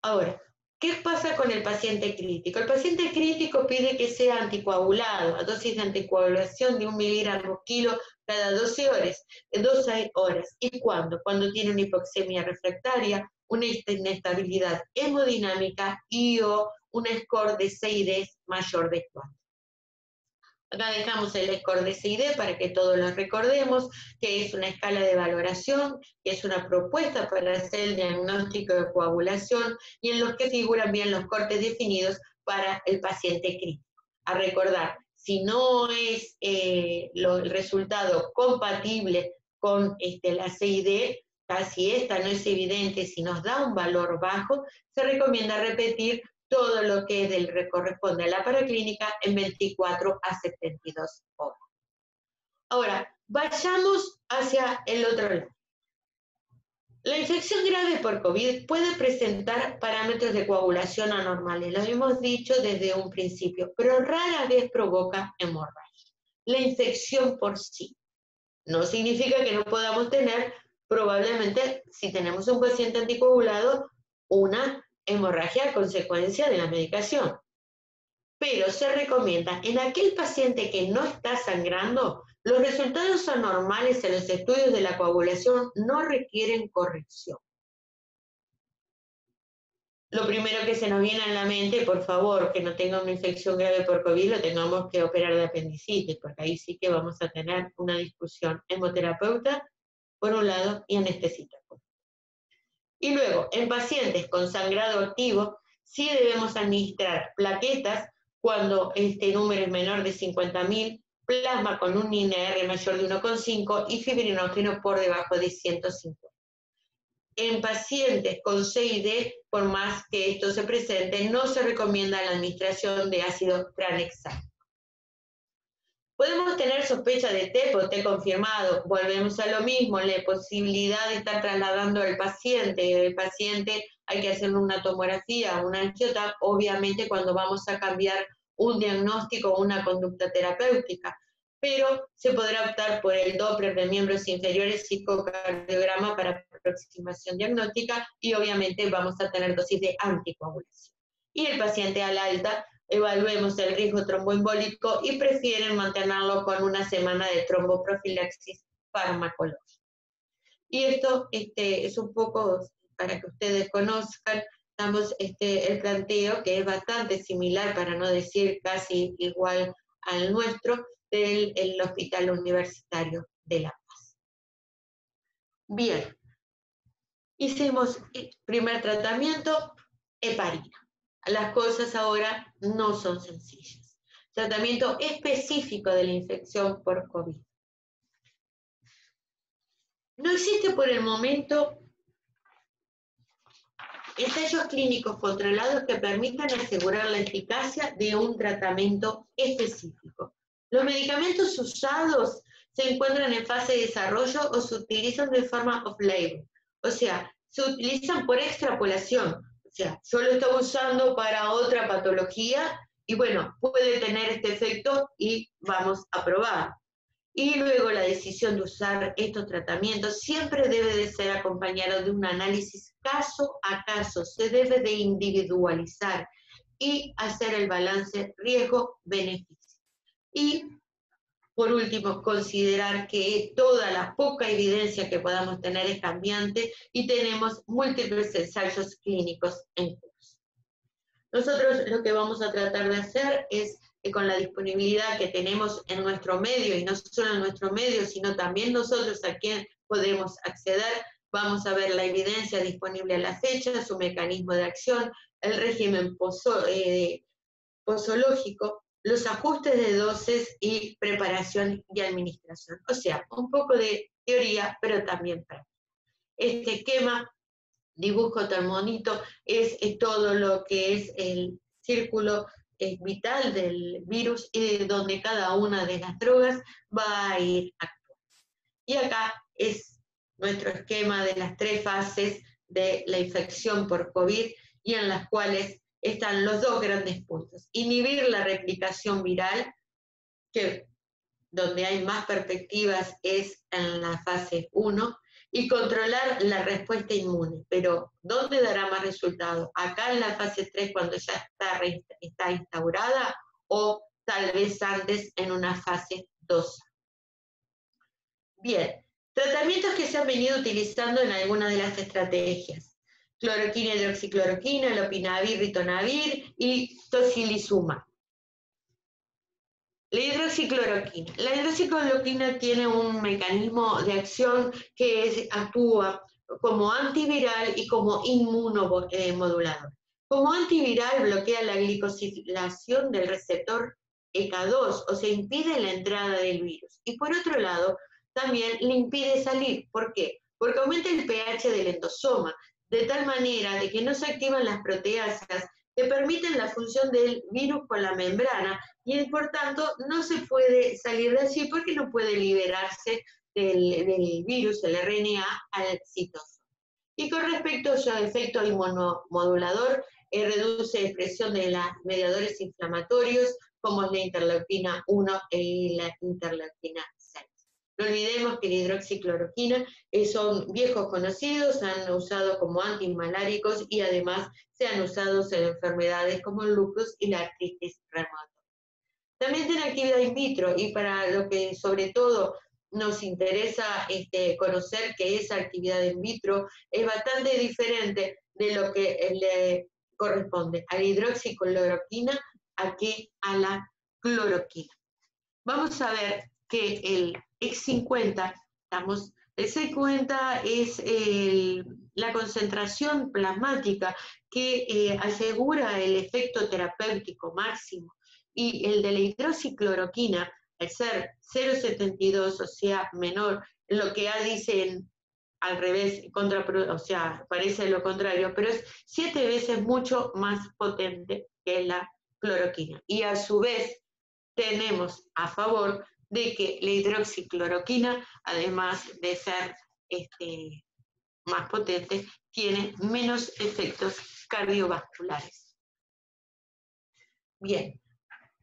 Ahora, ¿qué pasa con el paciente crítico? El paciente crítico pide que sea anticoagulado, a dosis de anticoagulación de un miligramo kilo cada 12 horas, 12 horas. ¿Y cuándo? Cuando tiene una hipoxemia refractaria, una inestabilidad hemodinámica y o un score de CID mayor de 4. Acá dejamos el score de CID para que todos lo recordemos, que es una escala de valoración, que es una propuesta para hacer el diagnóstico de coagulación y en los que figuran bien los cortes definidos para el paciente crítico. A recordar, si no es eh, el resultado compatible con este, la CID, si esta no es evidente, si nos da un valor bajo, se recomienda repetir todo lo que del, corresponde a la paraclínica en 24 a 72 horas. Ahora, vayamos hacia el otro lado. La infección grave por COVID puede presentar parámetros de coagulación anormales, lo hemos dicho desde un principio, pero rara vez provoca hemorragia. La infección por sí no significa que no podamos tener, probablemente, si tenemos un paciente anticoagulado, una hemorragia a consecuencia de la medicación. Pero se recomienda en aquel paciente que no está sangrando, los resultados anormales en los estudios de la coagulación no requieren corrección. Lo primero que se nos viene a la mente, por favor, que no tenga una infección grave por COVID, lo tengamos que operar de apendicitis, porque ahí sí que vamos a tener una discusión hemoterapeuta, por un lado, y anestesista. Y luego, en pacientes con sangrado activo, sí debemos administrar plaquetas cuando este número es menor de 50.000, plasma con un INR mayor de 1,5 y fibrinógeno por debajo de 150. En pacientes con CID, por más que esto se presente, no se recomienda la administración de ácido tranexámico. Podemos tener sospecha de TEP o T confirmado. Volvemos a lo mismo, la posibilidad de estar trasladando al paciente. El paciente hay que hacer una tomografía, una angiota, obviamente cuando vamos a cambiar un diagnóstico o una conducta terapéutica, pero se podrá optar por el Doppler de miembros inferiores psicocardiograma para aproximación diagnóstica y obviamente vamos a tener dosis de anticoagulación. Y el paciente al alta, evaluemos el riesgo tromboembólico y prefieren mantenerlo con una semana de tromboprofilaxis farmacológica. Y esto este, es un poco para que ustedes conozcan damos este, el planteo, que es bastante similar, para no decir casi igual al nuestro, del Hospital Universitario de La Paz. Bien, hicimos el primer tratamiento, heparina. Las cosas ahora no son sencillas. Tratamiento específico de la infección por COVID. No existe por el momento ensayos clínicos controlados que permitan asegurar la eficacia de un tratamiento específico. Los medicamentos usados se encuentran en fase de desarrollo o se utilizan de forma off-label, o sea, se utilizan por extrapolación, sea, yo lo estaba usando para otra patología y bueno, puede tener este efecto y vamos a probar. Y luego la decisión de usar estos tratamientos siempre debe de ser acompañado de un análisis caso a caso, se debe de individualizar y hacer el balance riesgo-beneficio. Y por último, considerar que toda la poca evidencia que podamos tener es cambiante y tenemos múltiples ensayos clínicos en curso. Nosotros lo que vamos a tratar de hacer es con la disponibilidad que tenemos en nuestro medio, y no solo en nuestro medio, sino también nosotros a quien podemos acceder, vamos a ver la evidencia disponible a la fecha, su mecanismo de acción, el régimen eh, posológico, los ajustes de dosis y preparación y administración. O sea, un poco de teoría, pero también práctica. Este esquema, dibujo tan bonito, es todo lo que es el círculo es vital del virus y de donde cada una de las drogas va a ir actuando. Y acá es nuestro esquema de las tres fases de la infección por COVID y en las cuales están los dos grandes puntos. Inhibir la replicación viral, que donde hay más perspectivas es en la fase 1, y controlar la respuesta inmune. Pero, ¿dónde dará más resultado? ¿Acá en la fase 3 cuando ya está, está instaurada o tal vez antes en una fase 2? Bien, tratamientos que se han venido utilizando en algunas de las estrategias. Cloroquina, hidroxicloroquina, lopinavir, ritonavir y tocilizumab. La hidroxicloroquina. La hidroxicloroquina tiene un mecanismo de acción que actúa como antiviral y como inmunomodulador. Como antiviral bloquea la glicosilación del receptor ECA2, o se impide la entrada del virus. Y por otro lado, también le impide salir. ¿Por qué? Porque aumenta el pH del endosoma, de tal manera de que no se activan las proteasas que permiten la función del virus con la membrana y por tanto no se puede salir de allí porque no puede liberarse del, virus, el RNA, al citosol. Y con respecto a su efecto inmunomodulador, eh, reduce la expresión de los mediadores inflamatorios como la interleuquina 1 y la interleuquina 6. No olvidemos que la hidroxicloroquina son viejos conocidos, se han usado como antimaláricos y además se han usado en enfermedades como el lupus y la artritis reumatoide. También tiene actividad in vitro y para lo que sobre todo nos interesa este, conocer que esa actividad in vitro es bastante diferente de lo que le corresponde a la hidroxicloroquina aquí a la cloroquina. Vamos a ver que el X50, estamos, el C50 es la concentración plasmática que eh, asegura el efecto terapéutico máximo y el de la hidroxicloroquina, al ser 0,72, o sea, menor, lo que ya dicen al revés, contra, o sea, parece lo contrario, pero es siete veces mucho más potente que la cloroquina. Y a su vez tenemos a favor de que la hidroxicloroquina, además de ser este, más potente, tiene menos efectos cardiovasculares. Bien,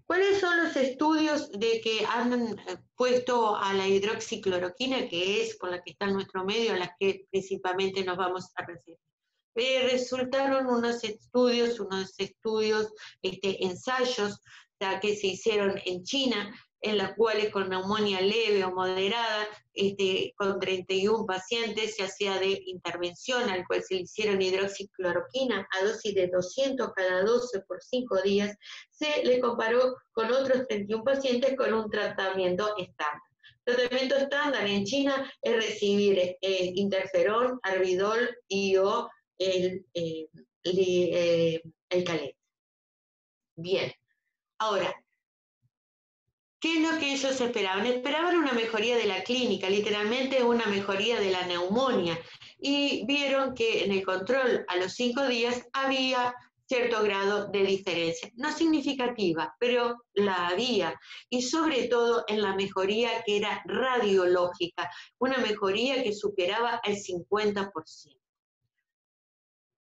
¿cuáles son los estudios de que han eh, puesto a la hidroxicloroquina, que es con la que está en nuestro medio, a las que principalmente nos vamos a referir? Eh, resultaron unos estudios, unos estudios, este, ensayos que se hicieron en China, en las cuales con neumonía leve o moderada, este, con 31 pacientes se hacía de intervención, al cual se le hicieron hidroxicloroquina a dosis de 200 cada 12 por 5 días, se le comparó con otros 31 pacientes con un tratamiento estándar. El tratamiento estándar en China es recibir eh, interferón, arbidol y o el, eh, eh, el. Bien, ahora, ¿Qué es lo que ellos esperaban? Esperaban una mejoría de la clínica, literalmente una mejoría de la neumonía. Y vieron que en el control a los cinco días había cierto grado de diferencia. No significativa, pero la había. Y sobre todo en la mejoría que era radiológica, una mejoría que superaba el 50%.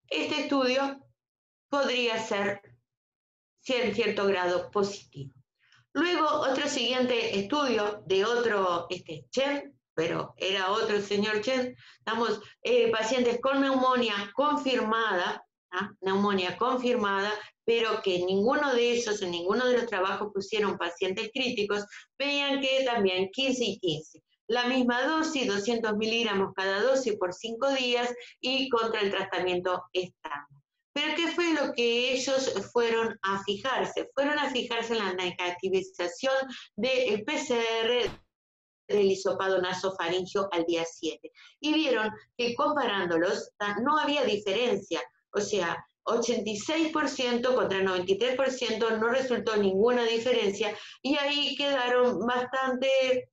Este estudio podría ser en cierto grado positivo. Luego, otro siguiente estudio de otro este, Chen, pero era otro señor Chen, estamos eh, pacientes con neumonía confirmada, ¿ah? neumonía confirmada, pero que ninguno de esos, en ninguno de los trabajos pusieron pacientes críticos, veían que también 15 y 15. La misma dosis, 200 miligramos cada dosis por 5 días y contra el tratamiento estándar. Pero ¿qué fue lo que ellos fueron a fijarse? Fueron a fijarse en la negativización del PCR del hisopado nasofaringio al día 7. Y vieron que comparándolos no había diferencia. O sea, 86% contra 93% no resultó ninguna diferencia y ahí quedaron bastante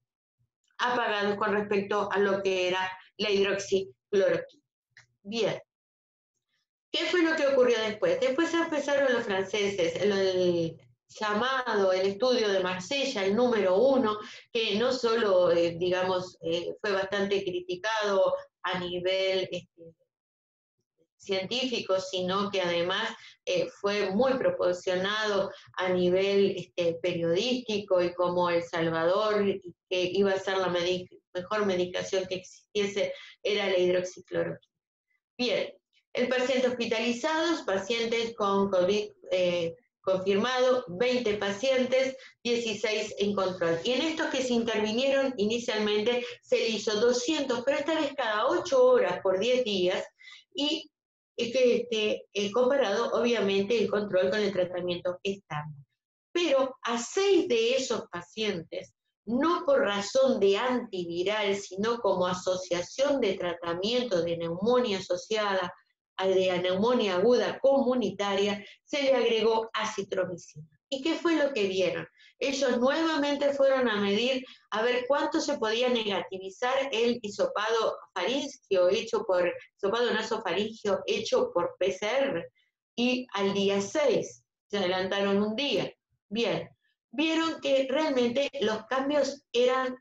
apagados con respecto a lo que era la hidroxicloroquina. Bien, ¿Qué fue lo que ocurrió después? Después empezaron los franceses, el, llamado, el estudio de Marsella, el número uno, que no solo, eh, digamos, eh, fue bastante criticado a nivel este, científico, sino que además eh, fue muy proporcionado a nivel este, periodístico y como El Salvador, que iba a ser la mejor medicación que existiese, era la hidroxicloroquina. Bien, el paciente hospitalizados, pacientes con COVID eh, confirmado, 20 pacientes, 16 en control. Y en estos que se intervinieron inicialmente se le hizo 200, pero esta vez cada 8 horas por 10 días y que este, eh, comparado obviamente el control con el tratamiento estándar. Pero a 6 de esos pacientes no por razón de antiviral, sino como asociación de tratamiento de neumonía asociada de neumonía aguda comunitaria, se le agregó acitromicina. ¿Y qué fue lo que vieron? Ellos nuevamente fueron a medir a ver cuánto se podía negativizar el hisopado faringio hecho por, hisopado nasofaringio hecho por PCR. Y al día 6, se adelantaron un día. Bien, vieron que realmente los cambios eran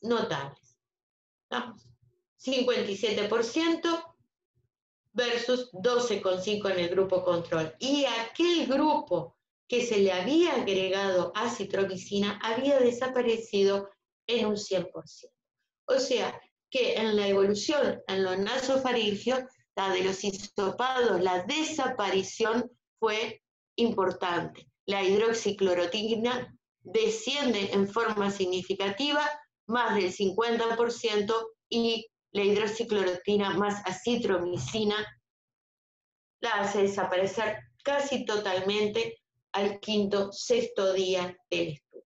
notables. 57% versus 12,5 en el grupo control. Y aquel grupo que se le había agregado acitromicina había desaparecido en un 100%. O sea, que en la evolución en los nasofaringios, la de los hisopados, la desaparición fue importante. La hidroxiclorotina desciende en forma significativa, más del 50%, y la hidroxiclorotina más acitromicina la hace desaparecer casi totalmente al quinto, sexto día del estudio.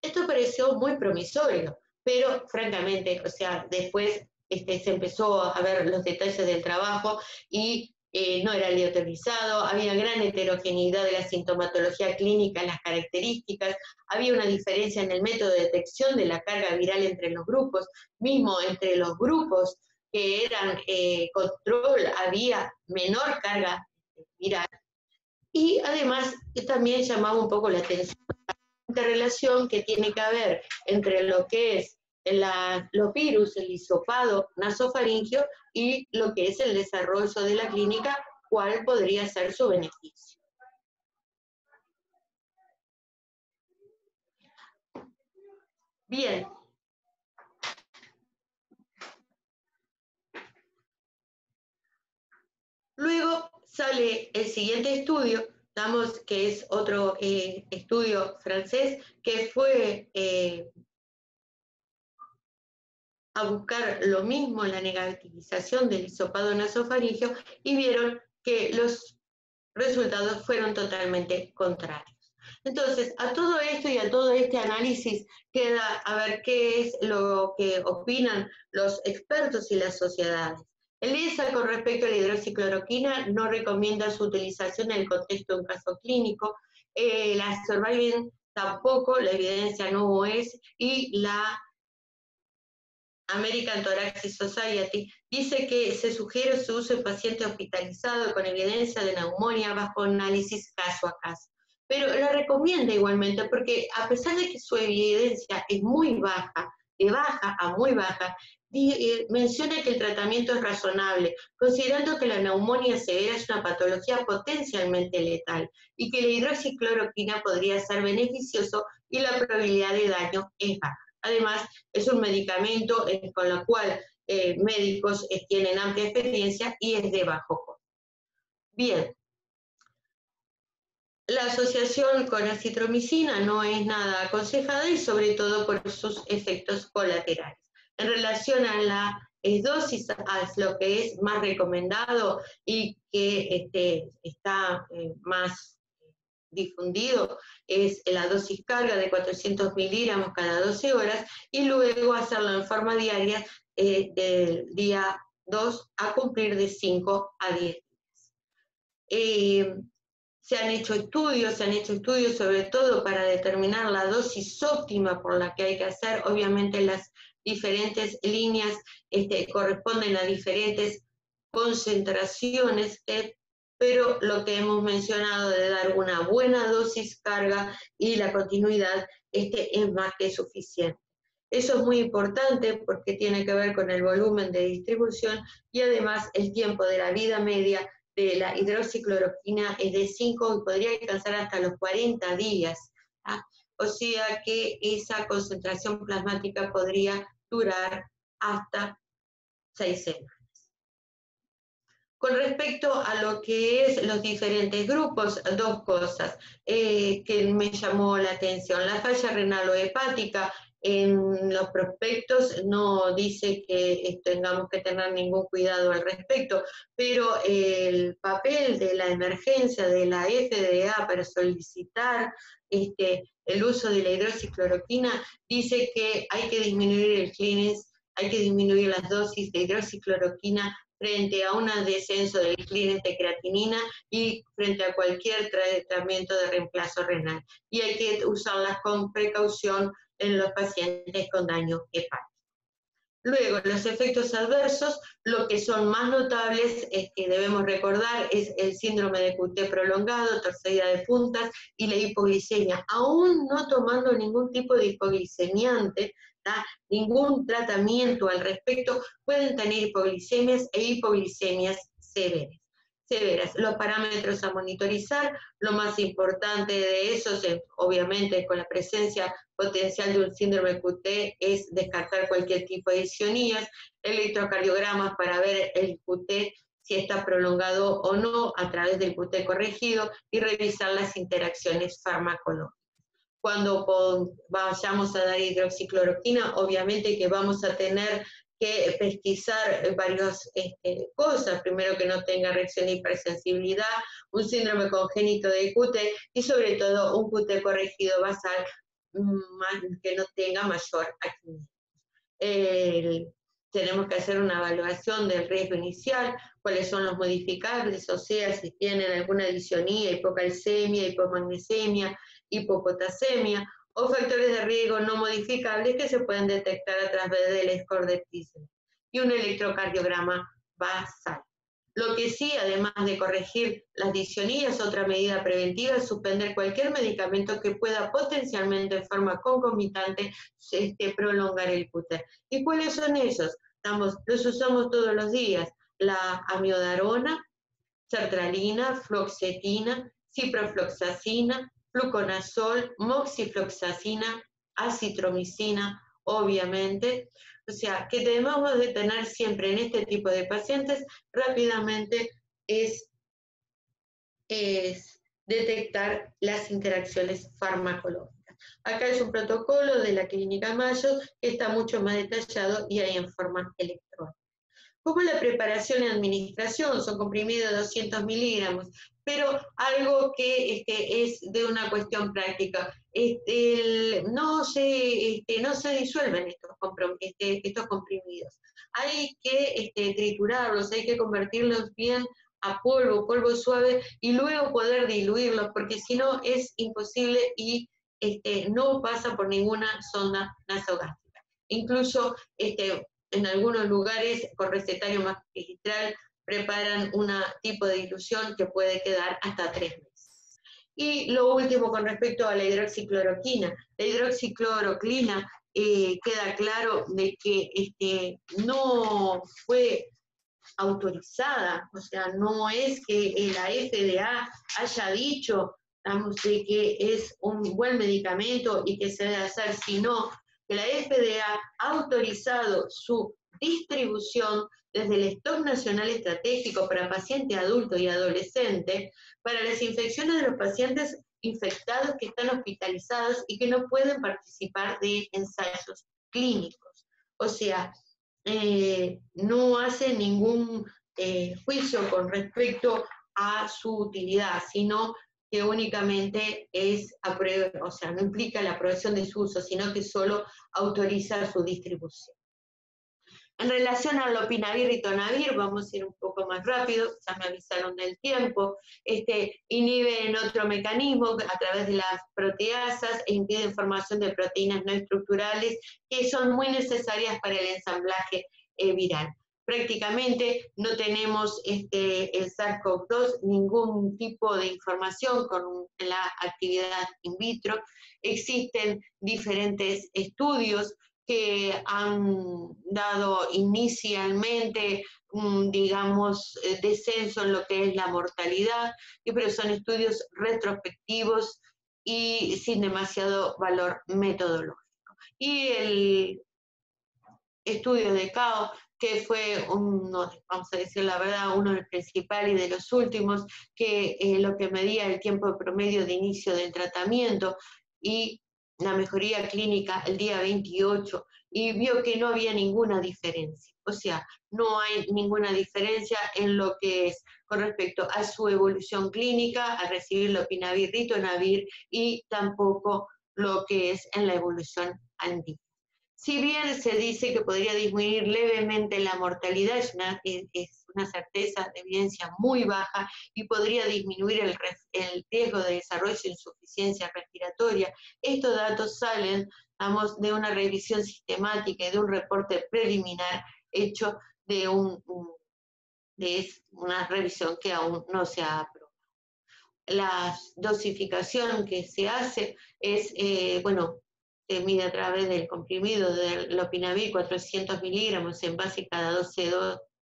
Esto pareció muy promisorio, pero francamente, o sea, después este, se empezó a ver los detalles del trabajo y eh, no era lioterrizado, había gran heterogeneidad de la sintomatología clínica, las características, había una diferencia en el método de detección de la carga viral entre los grupos, mismo entre los grupos que eran eh, control, había menor carga viral. Y además también llamaba un poco la atención la relación que tiene que haber entre lo que es los virus, el hisopado nasofaringio y lo que es el desarrollo de la clínica, cuál podría ser su beneficio. Bien. Luego sale el siguiente estudio, damos que es otro eh, estudio francés, que fue eh, a buscar lo mismo, la negativización del hisopado nasofaringio, y vieron que los resultados fueron totalmente contrarios. Entonces, a todo esto y a todo este análisis queda a ver qué es lo que opinan los expertos y las sociedades. El IESA con respecto a la hidroxicloroquina no recomienda su utilización en el contexto de un caso clínico. Eh, la surveillance tampoco, la evidencia no es, y la American Thoracic Society, dice que se sugiere su uso en pacientes hospitalizados con evidencia de neumonía bajo análisis caso a caso. Pero la recomienda igualmente porque a pesar de que su evidencia es muy baja, de baja a muy baja, eh, menciona que el tratamiento es razonable, considerando que la neumonía severa es una patología potencialmente letal y que la hidroxicloroquina podría ser beneficioso y la probabilidad de daño es baja. Además, es un medicamento eh, con el cual eh, médicos eh, tienen amplia experiencia y es de bajo costo. Bien, la asociación con acitromicina no es nada aconsejada y sobre todo por sus efectos colaterales. En relación a la dosis, a lo que es más recomendado y que este, está más difundido es la dosis carga de 400 miligramos cada 12 horas y luego hacerlo en forma diaria eh, del día 2 a cumplir de 5 a 10 días. Eh, se han hecho estudios, se han hecho estudios sobre todo para determinar la dosis óptima por la que hay que hacer. Obviamente las diferentes líneas este, corresponden a diferentes concentraciones que pero lo que hemos mencionado de dar una buena dosis carga y la continuidad este es más que suficiente. Eso es muy importante porque tiene que ver con el volumen de distribución y además el tiempo de la vida media de la hidroxicloroquina es de 5 y podría alcanzar hasta los 40 días. ¿ah? O sea que esa concentración plasmática podría durar hasta 6 semanas. Con respecto a lo que es los diferentes grupos, dos cosas eh, que me llamó la atención. La falla renal o hepática en los prospectos no dice que tengamos que tener ningún cuidado al respecto, pero el papel de la emergencia de la FDA para solicitar este, el uso de la hidroxicloroquina dice que hay que disminuir el clearance, hay que disminuir las dosis de hidroxicloroquina frente a un descenso del clínico de creatinina y frente a cualquier tratamiento de reemplazo renal. Y hay que usarlas con precaución en los pacientes con daño hepático. Luego, los efectos adversos, lo que son más notables es que debemos recordar es el síndrome de QT prolongado, torcida de puntas y la hipoglicemia. Aún no tomando ningún tipo de hipoglicemiante, ningún tratamiento al respecto, pueden tener hipoglicemias e hipoglicemias severas. severas. Los parámetros a monitorizar, lo más importante de esos, obviamente con la presencia potencial de un síndrome QT, es descartar cualquier tipo de disionías, electrocardiogramas para ver el QT si está prolongado o no a través del QT corregido y revisar las interacciones farmacológicas. Cuando vayamos a dar hidroxicloroquina, obviamente que vamos a tener que pesquisar varias este, cosas. Primero que no tenga reacción de hipersensibilidad, un síndrome congénito de QT y sobre todo un QT corregido basal mm, que no tenga mayor actividad. tenemos que hacer una evaluación del riesgo inicial, cuáles son los modificables, o sea, si tienen alguna disonía, hipocalcemia, hipomagnesemia, hipopotasemia, o factores de riesgo no modificables que se pueden detectar a través del score de y un electrocardiograma basal. Lo que sí, además de corregir las disionías, otra medida preventiva es suspender cualquier medicamento que pueda potencialmente en forma concomitante este, prolongar el cúter. ¿Y cuáles son esos? los usamos todos los días. La amiodarona, sertralina, floxetina, ciprofloxacina, fluconazol, moxifloxacina, acitromicina, obviamente. O sea, que debemos de tener siempre en este tipo de pacientes rápidamente es, detectar las interacciones farmacológicas. Acá es un protocolo de la clínica Mayo que está mucho más detallado y hay en forma electrónica. Como la preparación y administración, son comprimidos de 200 miligramos, pero algo que este, es de una cuestión práctica. Este, no, se, este, no se disuelven estos, estos comprimidos. Hay que triturarlos, hay que convertirlos bien a polvo, polvo suave, y luego poder diluirlos, porque si no es imposible y no pasa por ninguna sonda nasogástrica. Incluso en algunos lugares con recetario magistral preparan un tipo de dilución que puede quedar hasta tres meses. Y lo último con respecto a la hidroxicloroquina. La hidroxicloroquina eh, queda claro de que este, no fue autorizada, o sea, no es que la FDA haya dicho digamos, de que es un buen medicamento y que se debe hacer, sino que la FDA ha autorizado su distribución desde el Stock Nacional Estratégico para paciente adulto y adolescente para las infecciones de los pacientes infectados que están hospitalizados y que no pueden participar de ensayos clínicos. O sea, eh, no hace ningún eh, juicio con respecto a su utilidad, sino que únicamente es, o sea, no implica la aprobación de su uso, sino que solo autoriza su distribución. En relación al lopinavir y tonavir, vamos a ir un poco más rápido, ya me avisaron del tiempo, este, inhiben otro mecanismo a través de las proteasas e impiden formación de proteínas no estructurales que son muy necesarias para el ensamblaje eh, viral prácticamente no tenemos este, el SARS-CoV-2 ningún tipo de información con la actividad in vitro. Existen diferentes estudios que han dado inicialmente digamos, eh, descenso en lo que es la mortalidad, pero son estudios retrospectivos y sin demasiado valor metodológico. Y el estudio de CAO que fue uno, vamos a decir la verdad, uno de los principales y de los últimos, que eh, lo que medía el tiempo promedio de inicio del tratamiento y la mejoría clínica el día 28 y vio que no había ninguna diferencia. O sea, no hay ninguna diferencia en lo que es con respecto a su evolución clínica, a recibir lopinavir, ritonavir y tampoco lo que es en la evolución andina. Si bien se dice que podría disminuir levemente la mortalidad, es una, certeza de evidencia muy baja y podría disminuir el, riesgo de desarrollo de insuficiencia respiratoria. Estos datos salen de una revisión sistemática y de un reporte preliminar hecho de, una revisión que aún no se ha aprobado. La dosificación que se hace es, eh, bueno, se mide a través del comprimido del lopinavir 400 miligramos en base cada 12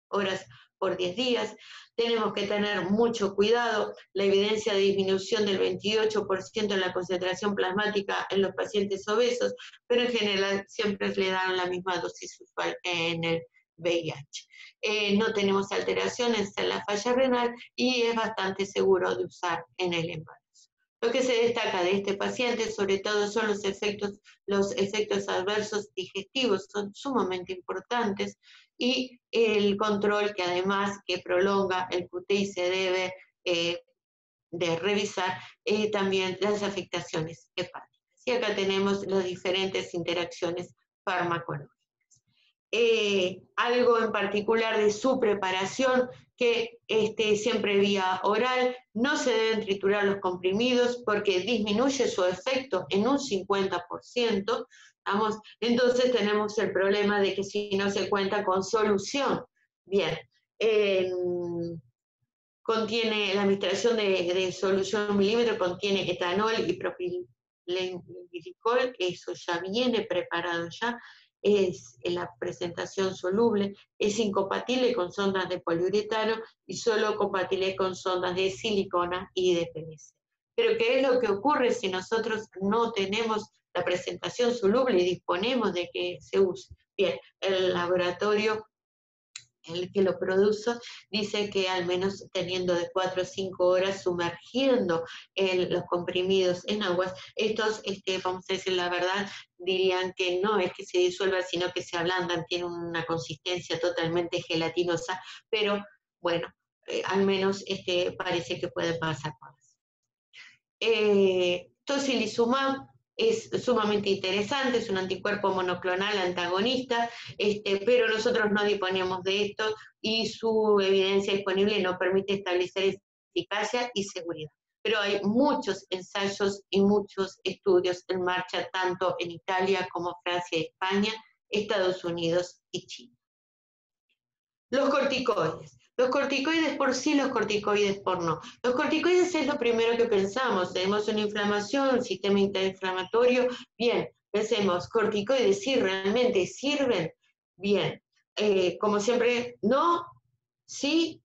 horas por 10 días. tenemos que tener mucho cuidado. La evidencia de disminución del 28% en la concentración plasmática en los pacientes obesos, pero en general siempre le dan la misma dosis en el VIH. Eh, no tenemos alteraciones en la falla renal y es bastante seguro de usar en el embarazo. Lo que se destaca de este paciente sobre todo son los efectos, los efectos adversos digestivos, son sumamente importantes, y el control que además que prolonga el QTI se debe eh, de revisar, eh, también las afectaciones hepáticas. Y acá tenemos las diferentes interacciones farmacológicas. Eh, algo en particular de su preparación, que este, siempre vía oral, no se deben triturar los comprimidos porque disminuye su efecto en un 50%, vamos, entonces tenemos el problema de que si no se cuenta con solución, bien, contiene la administración de, solución milímetro, contiene etanol y propilenglicol, eso ya viene preparado ya, es la presentación soluble, es incompatible con sondas de poliuretano y solo compatible con sondas de silicona y de PVC. Pero ¿qué es lo que ocurre si nosotros no tenemos la presentación soluble y disponemos de que se use? Bien, el laboratorio el que lo produce, dice que al menos teniendo de 4 o 5 horas sumergiendo los comprimidos en aguas, estos, este, vamos a decir la verdad, dirían que no es que se disuelvan, sino que se ablandan, tienen una consistencia totalmente gelatinosa, pero bueno, eh, al menos este, parece que puede pasar cosas. Eh, tocilizumab es sumamente interesante, es un anticuerpo monoclonal antagonista, este, pero nosotros no disponemos de esto y su evidencia disponible no permite establecer eficacia y seguridad. Pero hay muchos ensayos y muchos estudios en marcha, tanto en Italia como Francia, España, Estados Unidos y China. Los corticoides. Los corticoides por sí, los corticoides por no. Los corticoides es lo primero que pensamos. Tenemos una inflamación, un sistema interinflamatorio. Bien, pensemos, corticoides sí realmente sirven. Bien, eh, como siempre, no, sí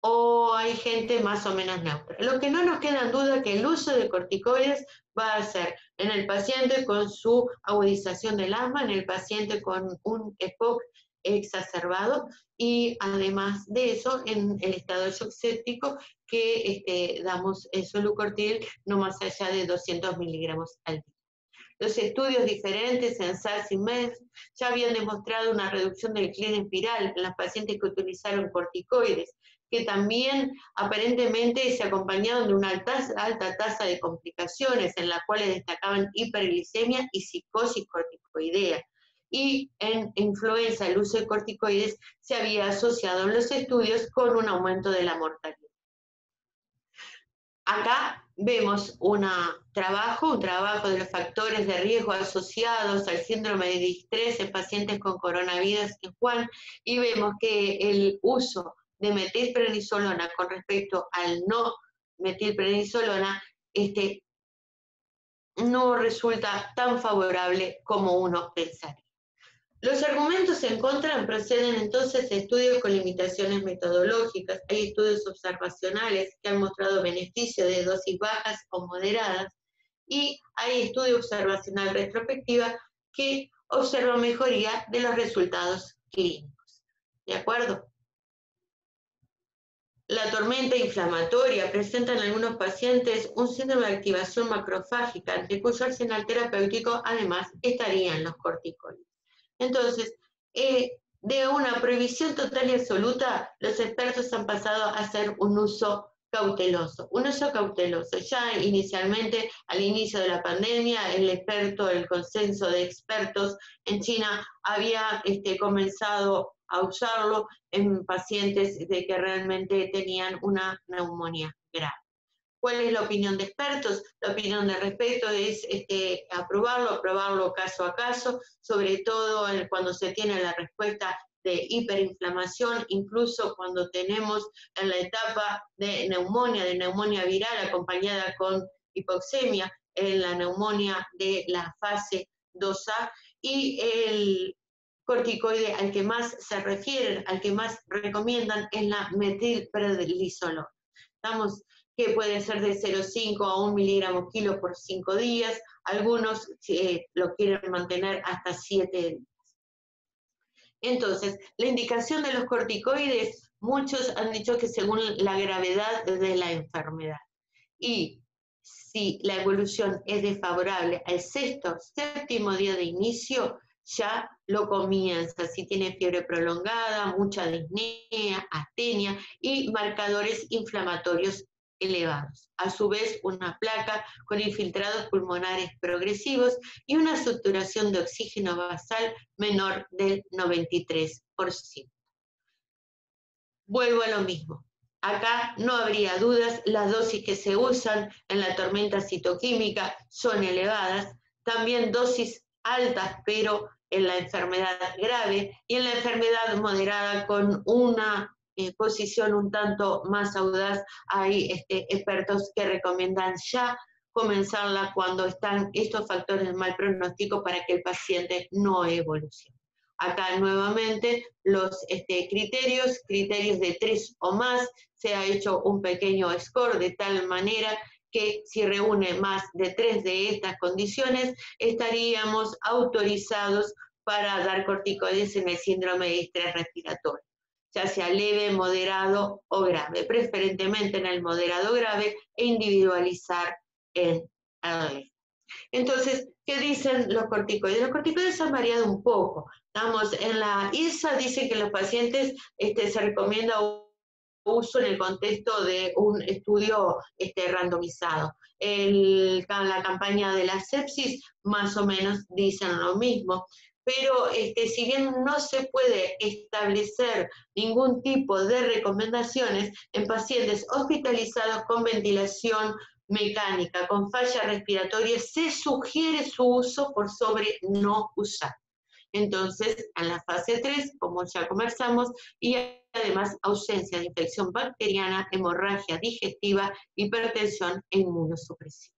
o hay gente más o menos neutra. Lo que no nos queda en duda es que el uso de corticoides va a ser en el paciente con su agudización del asma, en el paciente con un EPOC exacerbado y además de eso en el estado séptico que este, damos el solucortil no más allá de 200 miligramos al día. Los estudios diferentes en SARS y MERS ya habían demostrado una reducción del clima espiral en las pacientes que utilizaron corticoides, que también aparentemente se acompañaron de una alta, alta tasa de complicaciones en las cuales destacaban hiperglicemia y psicosis corticoidea y en influenza el uso de corticoides se había asociado en los estudios con un aumento de la mortalidad. Acá vemos un trabajo, un trabajo de los factores de riesgo asociados al síndrome de distrés en pacientes con coronavirus en Juan y vemos que el uso de metilprednisolona con respecto al no metilprednisolona este, no resulta tan favorable como uno pensaría. Los argumentos en contra proceden entonces de estudios con limitaciones metodológicas. Hay estudios observacionales que han mostrado beneficio de dosis bajas o moderadas y hay estudio observacional retrospectiva que observa mejoría de los resultados clínicos. ¿De acuerdo? La tormenta inflamatoria presenta en algunos pacientes un síndrome de activación macrofágica, de cuyo arsenal terapéutico además estarían los corticoides. Entonces, eh, de una prohibición total y absoluta, los expertos han pasado a hacer un uso cauteloso, un uso cauteloso. Ya inicialmente, al inicio de la pandemia, el experto, el consenso de expertos en China había este, comenzado a usarlo en pacientes de que realmente tenían una neumonía grave. ¿Cuál es la opinión de expertos? La opinión de respeto es este, aprobarlo, aprobarlo caso a caso, sobre todo cuando se tiene la respuesta de hiperinflamación, incluso cuando tenemos en la etapa de neumonía, de neumonía viral acompañada con hipoxemia, en la neumonía de la fase 2A, y el corticoide al que más se refieren, al que más recomiendan, es la metilprednisolona. Estamos que puede ser de 0,5 a 1 miligramo kilo por 5 días, algunos eh, lo quieren mantener hasta 7 días. Entonces, la indicación de los corticoides, muchos han dicho que según la gravedad de la enfermedad. Y si la evolución es desfavorable al sexto, séptimo día de inicio, ya lo comienza. Si tiene fiebre prolongada, mucha disnea, astenia y marcadores inflamatorios elevados. A su vez, una placa con infiltrados pulmonares progresivos y una saturación de oxígeno basal menor del 93%. Vuelvo a lo mismo. Acá no habría dudas, las dosis que se usan en la tormenta citoquímica son elevadas, también dosis altas, pero en la enfermedad grave y en la enfermedad moderada con una eh, posición un tanto más audaz, hay este, expertos que recomiendan ya comenzarla cuando están estos factores de mal pronóstico para que el paciente no evolucione. Acá nuevamente los este, criterios, criterios de tres o más, se ha hecho un pequeño score de tal manera que si reúne más de tres de estas condiciones, estaríamos autorizados para dar corticoides en el síndrome de estrés respiratorio, ya sea leve, moderado o grave, preferentemente en el moderado grave e individualizar en entonces, ¿qué dicen los corticoides? Los corticoides han variado un poco. Estamos en la ISA dice que los pacientes este, se recomienda uso en el contexto de un estudio este, randomizado. El, la campaña de la sepsis más o menos dicen lo mismo, pero este, si bien no se puede establecer ningún tipo de recomendaciones en pacientes hospitalizados con ventilación mecánica con falla respiratoria, se sugiere su uso por sobre no usar. Entonces, en la fase 3, como ya conversamos, y además ausencia de infección bacteriana, hemorragia digestiva, hipertensión e inmunosupresión.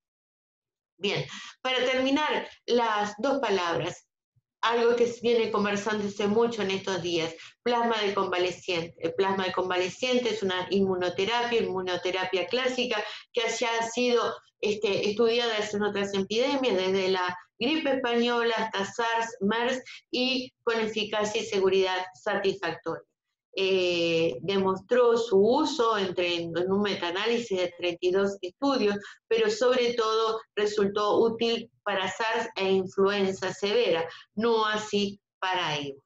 Bien, para terminar, las dos palabras, algo que viene conversándose mucho en estos días, plasma de convaleciente. El plasma de convaleciente es una inmunoterapia, inmunoterapia clásica, que ha sido este, estudiada en otras epidemias, desde la gripe española hasta SARS, MERS, y con eficacia y seguridad satisfactoria. Eh, demostró su uso entre, en un metaanálisis de 32 estudios, pero sobre todo resultó útil para SARS e influenza severa, no así para ébola.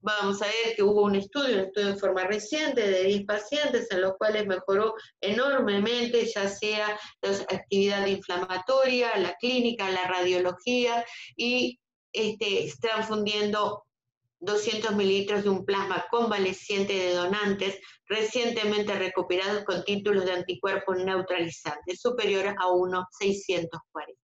Vamos a ver que hubo un estudio, un estudio en forma reciente de 10 pacientes en los cuales mejoró enormemente, ya sea la actividad inflamatoria, la clínica, la radiología y este, transfundiendo 200 mililitros de un plasma convaleciente de donantes recientemente recuperados con títulos de anticuerpos neutralizantes superior a 1,640.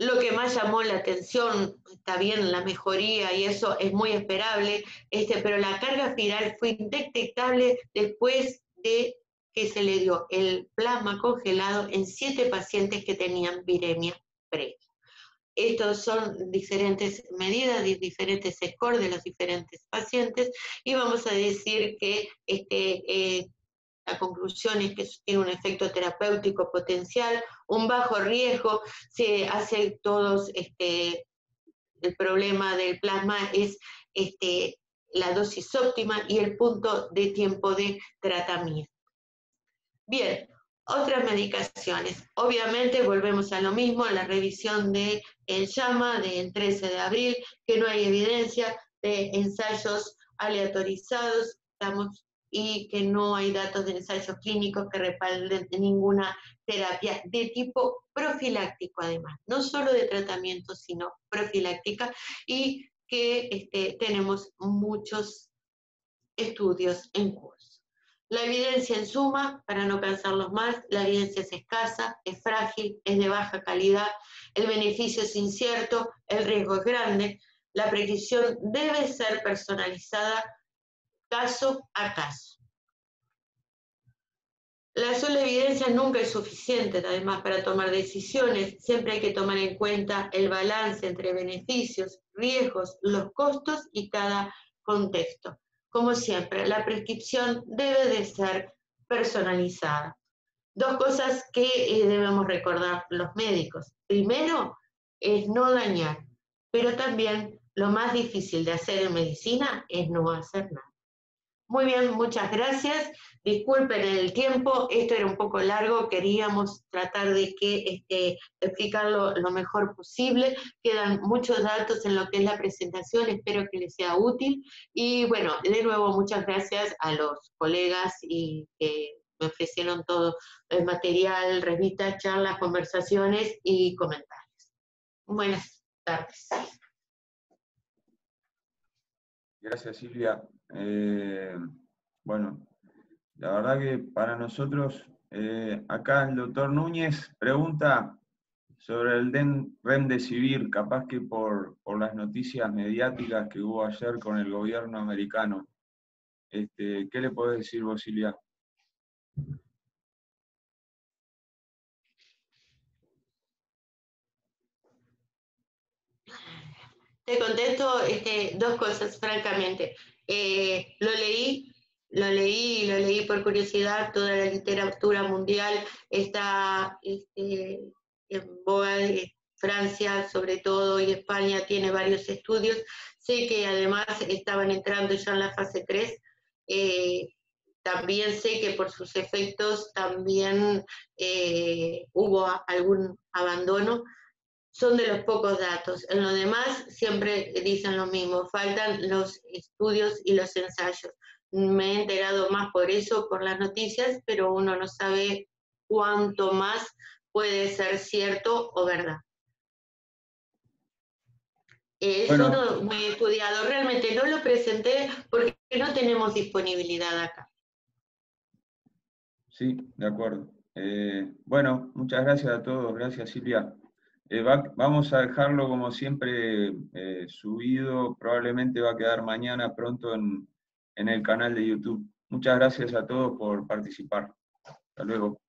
Lo que más llamó la atención, está bien la mejoría y eso es muy esperable, este, pero la carga viral fue indetectable después de que se le dio el plasma congelado en siete pacientes que tenían viremia previa. Estos son diferentes medidas, diferentes scores de los diferentes pacientes y vamos a decir que este, eh, la conclusión es que tiene un efecto terapéutico potencial, un bajo riesgo, se hace todos, este, el problema del plasma es este, la dosis óptima y el punto de tiempo de tratamiento. Bien, otras medicaciones. Obviamente volvemos a lo mismo, a la revisión del el llama del 13 de abril, que no hay evidencia de ensayos aleatorizados estamos, y que no hay datos de ensayos clínicos que respalden ninguna terapia de tipo profiláctico además, no solo de tratamiento, sino profiláctica, y que este, tenemos muchos estudios en curso. La evidencia en suma, para no cansarlos más, la evidencia es escasa, es frágil, es de baja calidad, el beneficio es incierto, el riesgo es grande, la precisión debe ser personalizada caso a caso. La sola evidencia nunca es suficiente, además, para tomar decisiones. Siempre hay que tomar en cuenta el balance entre beneficios, riesgos, los costos y cada contexto. Como siempre, la prescripción debe de ser personalizada. Dos cosas que eh, debemos recordar los médicos. Primero, es no dañar, pero también lo más difícil de hacer en medicina es no hacer nada. Muy bien, muchas gracias. Disculpen el tiempo, esto era un poco largo, queríamos tratar de que este, explicarlo lo mejor posible. Quedan muchos datos en lo que es la presentación, espero que les sea útil. Y bueno, de nuevo, muchas gracias a los colegas y que me ofrecieron todo el material, revistas, charlas, conversaciones y comentarios. Buenas tardes. Gracias, Silvia. Eh, bueno, la verdad que para nosotros, eh, acá el doctor Núñez pregunta sobre el Remdesivir, capaz que por, las noticias mediáticas que hubo ayer con el gobierno americano. Este, ¿Qué le podés decir vos, Silvia? Te contesto este, dos cosas, francamente. Eh, lo leí, lo leí, lo leí por curiosidad, toda la literatura mundial está este, en boga, Francia sobre todo y España tiene varios estudios. Sé que además estaban entrando ya en la fase 3. Eh, también sé que por sus efectos también eh, hubo algún abandono son de los pocos datos. En lo demás siempre dicen lo mismo, faltan los estudios y los ensayos. Me he enterado más por eso, por las noticias, pero uno no sabe cuánto más puede ser cierto o verdad. Es uno muy estudiado. Realmente no lo presenté porque no tenemos disponibilidad acá. Sí, de acuerdo. Eh, bueno, muchas gracias a todos. Gracias, Silvia. Eh, vamos a dejarlo como siempre eh, subido, probablemente va a quedar mañana pronto en, en el canal de YouTube. Muchas gracias a todos por participar. Hasta luego.